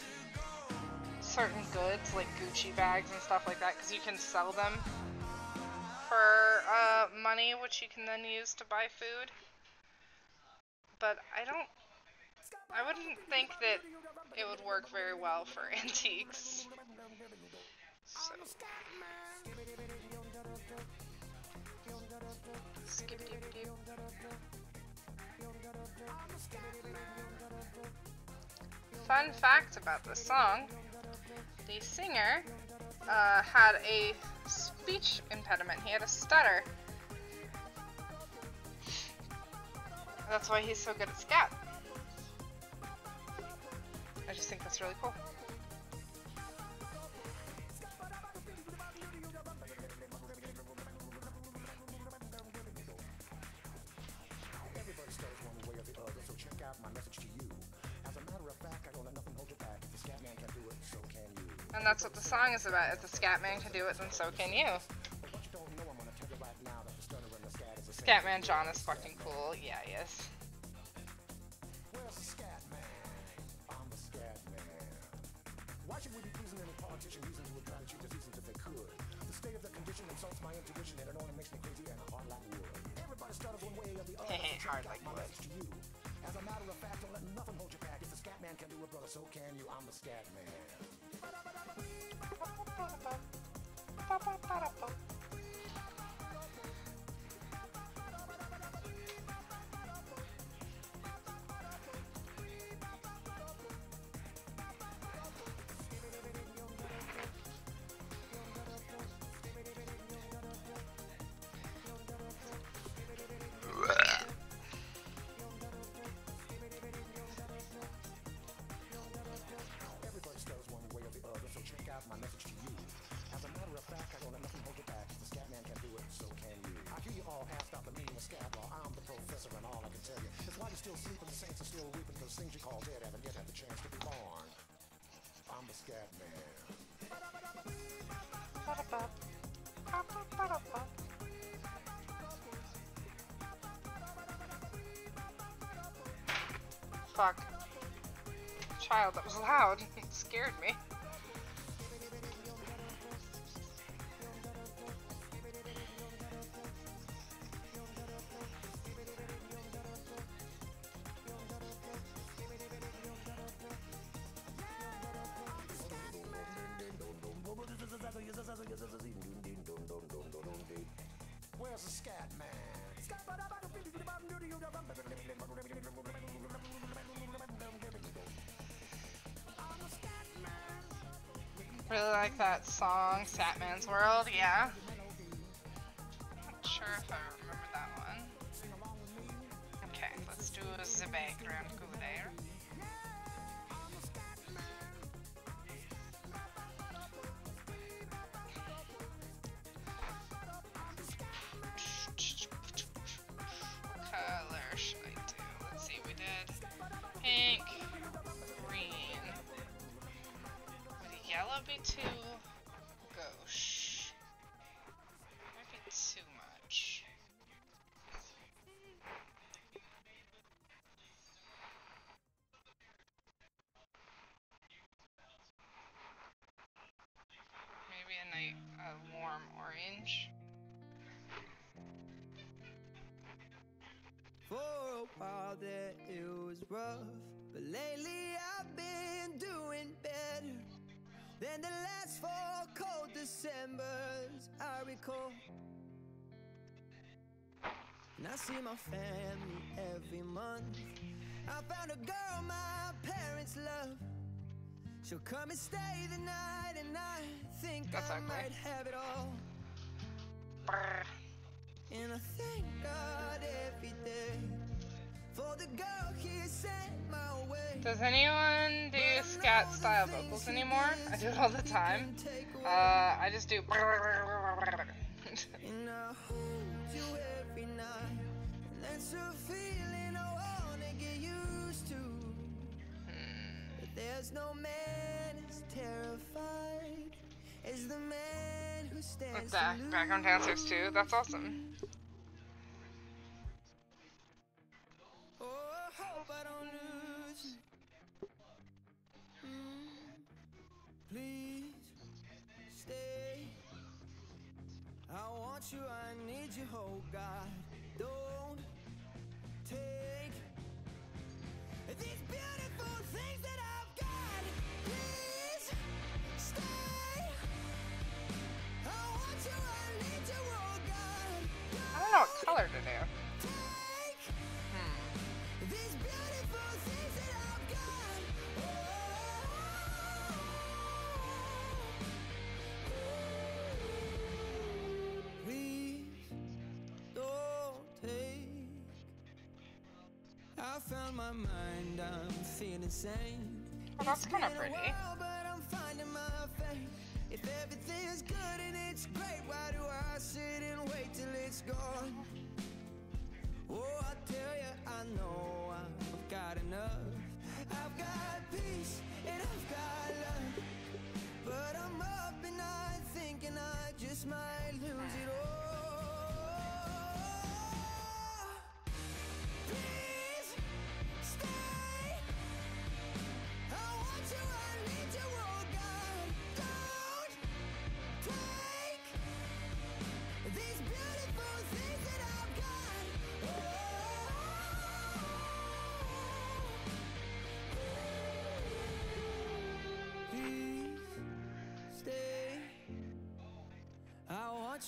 certain goods, like Gucci bags and stuff like that, because you can sell them for uh, money, which you can then use to buy food. But I don't. I wouldn't think that it would work very well for antiques. So. Skip-dip-dip. Fun fact about the song the singer uh, had a speech impediment, he had a stutter. That's why he's so good at scat. I just think that's really cool. Song is about. If the scat man can do it, then so can you. But don't know, I'm gonna tell you now that the stutter and the scat is. Scatman John is fucking cool. Yeah, he is. Where's the scat man? I'm the scat man. Why should we be pleasing any politician using to try to cheat diseases if they could? The state of the condition insults my intuition and it only makes me crazy and hard like wood. Everybody stutters one way or the other. Hard like wood. to you. As a matter of fact, don't let nothing hold you back. If the scat man can do it, brother, so can you. I'm the scat man. Everybody haven't yet had the chance to be born. I'm the scat man. Fuck. Child, that was loud. It scared me. Song, Scatman's World, yeah. A warm orange. For a while there it was rough, but lately I've been doing better than the last four cold Decembers I recall. And I see my family every month. I found a girl my parents love. She'll come and stay the night, and I think That's I ugly. might have it all. Brr. And I thank God every day for the girl he sent my way. Does anyone do scat style vocals anymore? I do it all the time. Uh, I just do. And I hold you every night. And that's a feeling there's no man as terrified as the man who stands Back, to back on downstairs too. That's awesome. Oh, hope I don't lose. Mm, please stay. I want you, I need you, oh God. Don't take these beautiful things my mind, I'm feeling sane. Well, that's kind of pretty. while, but I'm finding my faith. If everything's good and it's great, why do I sit and wait till it's gone? Oh, I tell you, I know I've got enough. I've got peace and I've got love. But I'm up and night thinking I just might lose it all.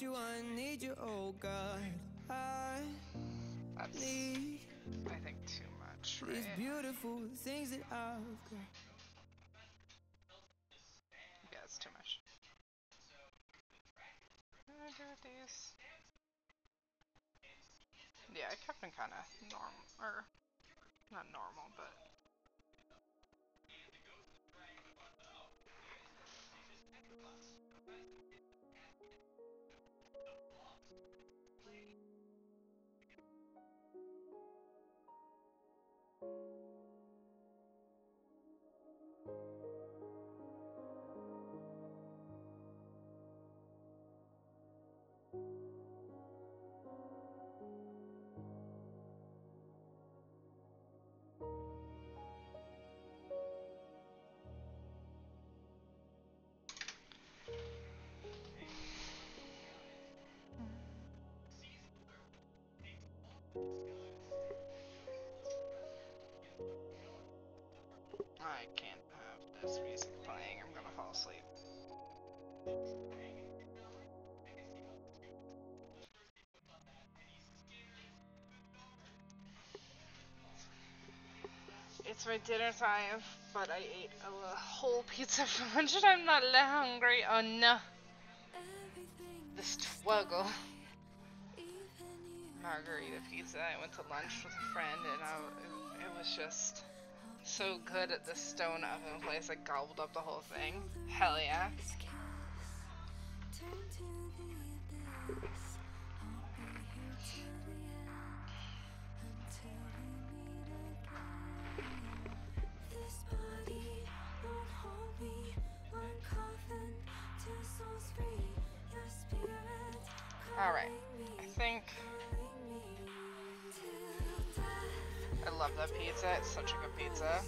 You, I need you, oh God. I That's, need I think, too much, these beautiful things that I've got. Yeah, it's too much. I do these? Yeah, I kept them kind of normal, or not normal, but It's my dinner time, but I ate a whole pizza for lunch and I'm not hungry. Oh no. This twuggle. Margarita pizza. I went to lunch with a friend and I, it, it was just so good at the stone oven place. I gobbled up the whole thing. Hell yeah. Pizza. It's such a good pizza.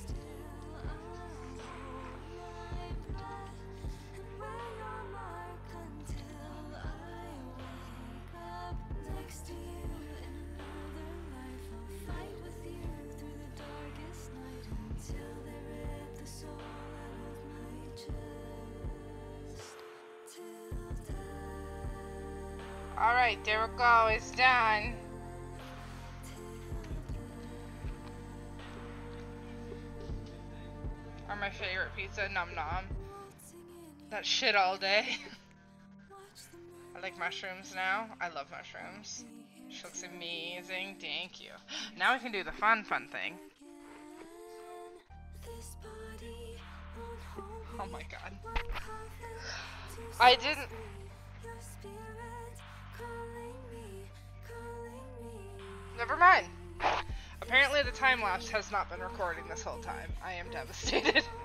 Alright, there we go. It's done. Pizza, num num. That shit all day. I like mushrooms now. I love mushrooms. She looks amazing. Thank you. Now we can do the fun, fun thing. Oh my god. I didn't. Never mind. Apparently the time lapse has not been recording this whole time. I am devastated.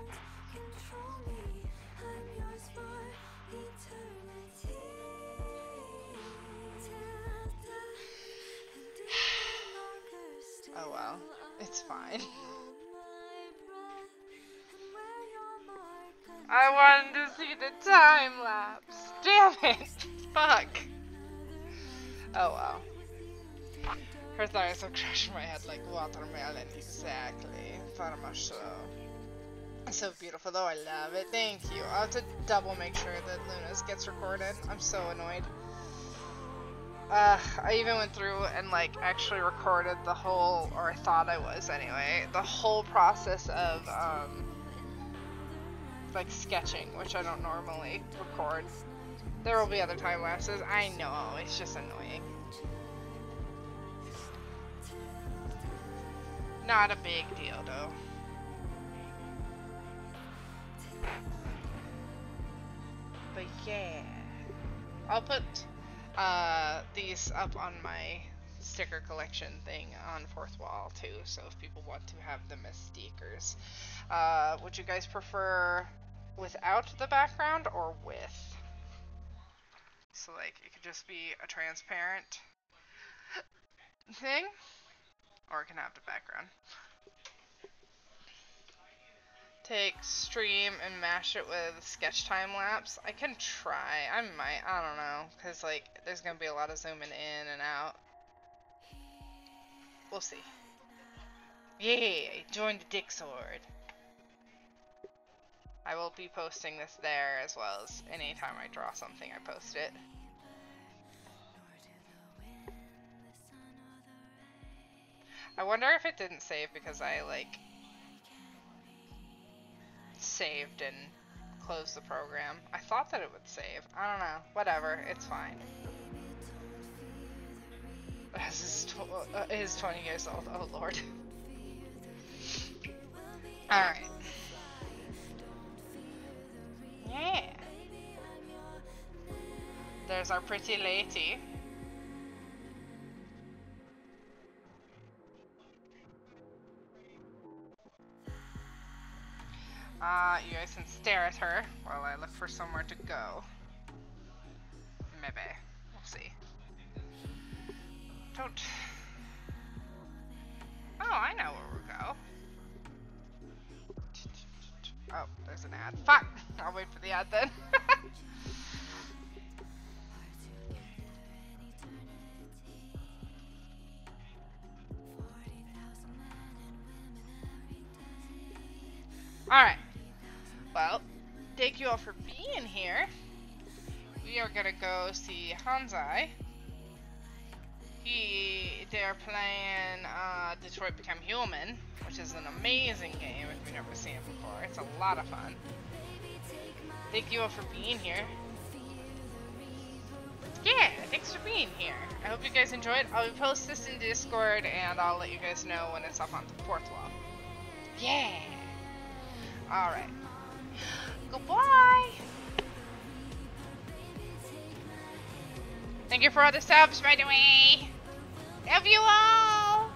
well. It's fine. I wanted to see the time lapse. Damn it! Fuck. Oh well. Her thighs are crushing my head like watermelon, exactly. Very much so. So beautiful though, I love it. Thank you. I'll have to double make sure that Luna's gets recorded. I'm so annoyed. Uh, I even went through and like actually recorded the whole, or I thought I was anyway, the whole process of um, like sketching, which I don't normally record. There will be other time lapses. I know, it's just annoying. Not a big deal though. But yeah. I'll put uh, these up on my sticker collection thing on Fourthwall too, so if people want to have them as stickers. Uh, would you guys prefer without the background or with? So like it could just be a transparent thing, or it can have the background. Take stream and mash it with sketch time lapse. I can try. I might. I don't know, cause like there's gonna be a lot of zooming in and out. We'll see. Yay! Join the Discord. I will be posting this there as well as anytime I draw something, I post it. I wonder if it didn't save because I like saved and closed the program. I thought that it would save. I don't know. Whatever. It's fine. This is, tw uh, is 20 years old. Oh lord. Alright. Yeah. There's our pretty lady. Uh, you guys can stare at her while I look for somewhere to go. Maybe. We'll see. Don't... Oh, I know where we'll go. Oh, there's an ad. Fuck! I'll wait for the ad then. Alright. Well, thank you all for being here. We are gonna go see Hanzai. He, they're playing uh, Detroit Become Human, which is an amazing game if you've never seen it before. It's a lot of fun. Thank you all for being here. Yeah, thanks for being here. I hope you guys enjoyed. I'll post this in Discord and I'll let you guys know when it's up on the Fourthwall. Yeah. Alright. Goodbye. Thank you for all the subs, by the way. Love you all.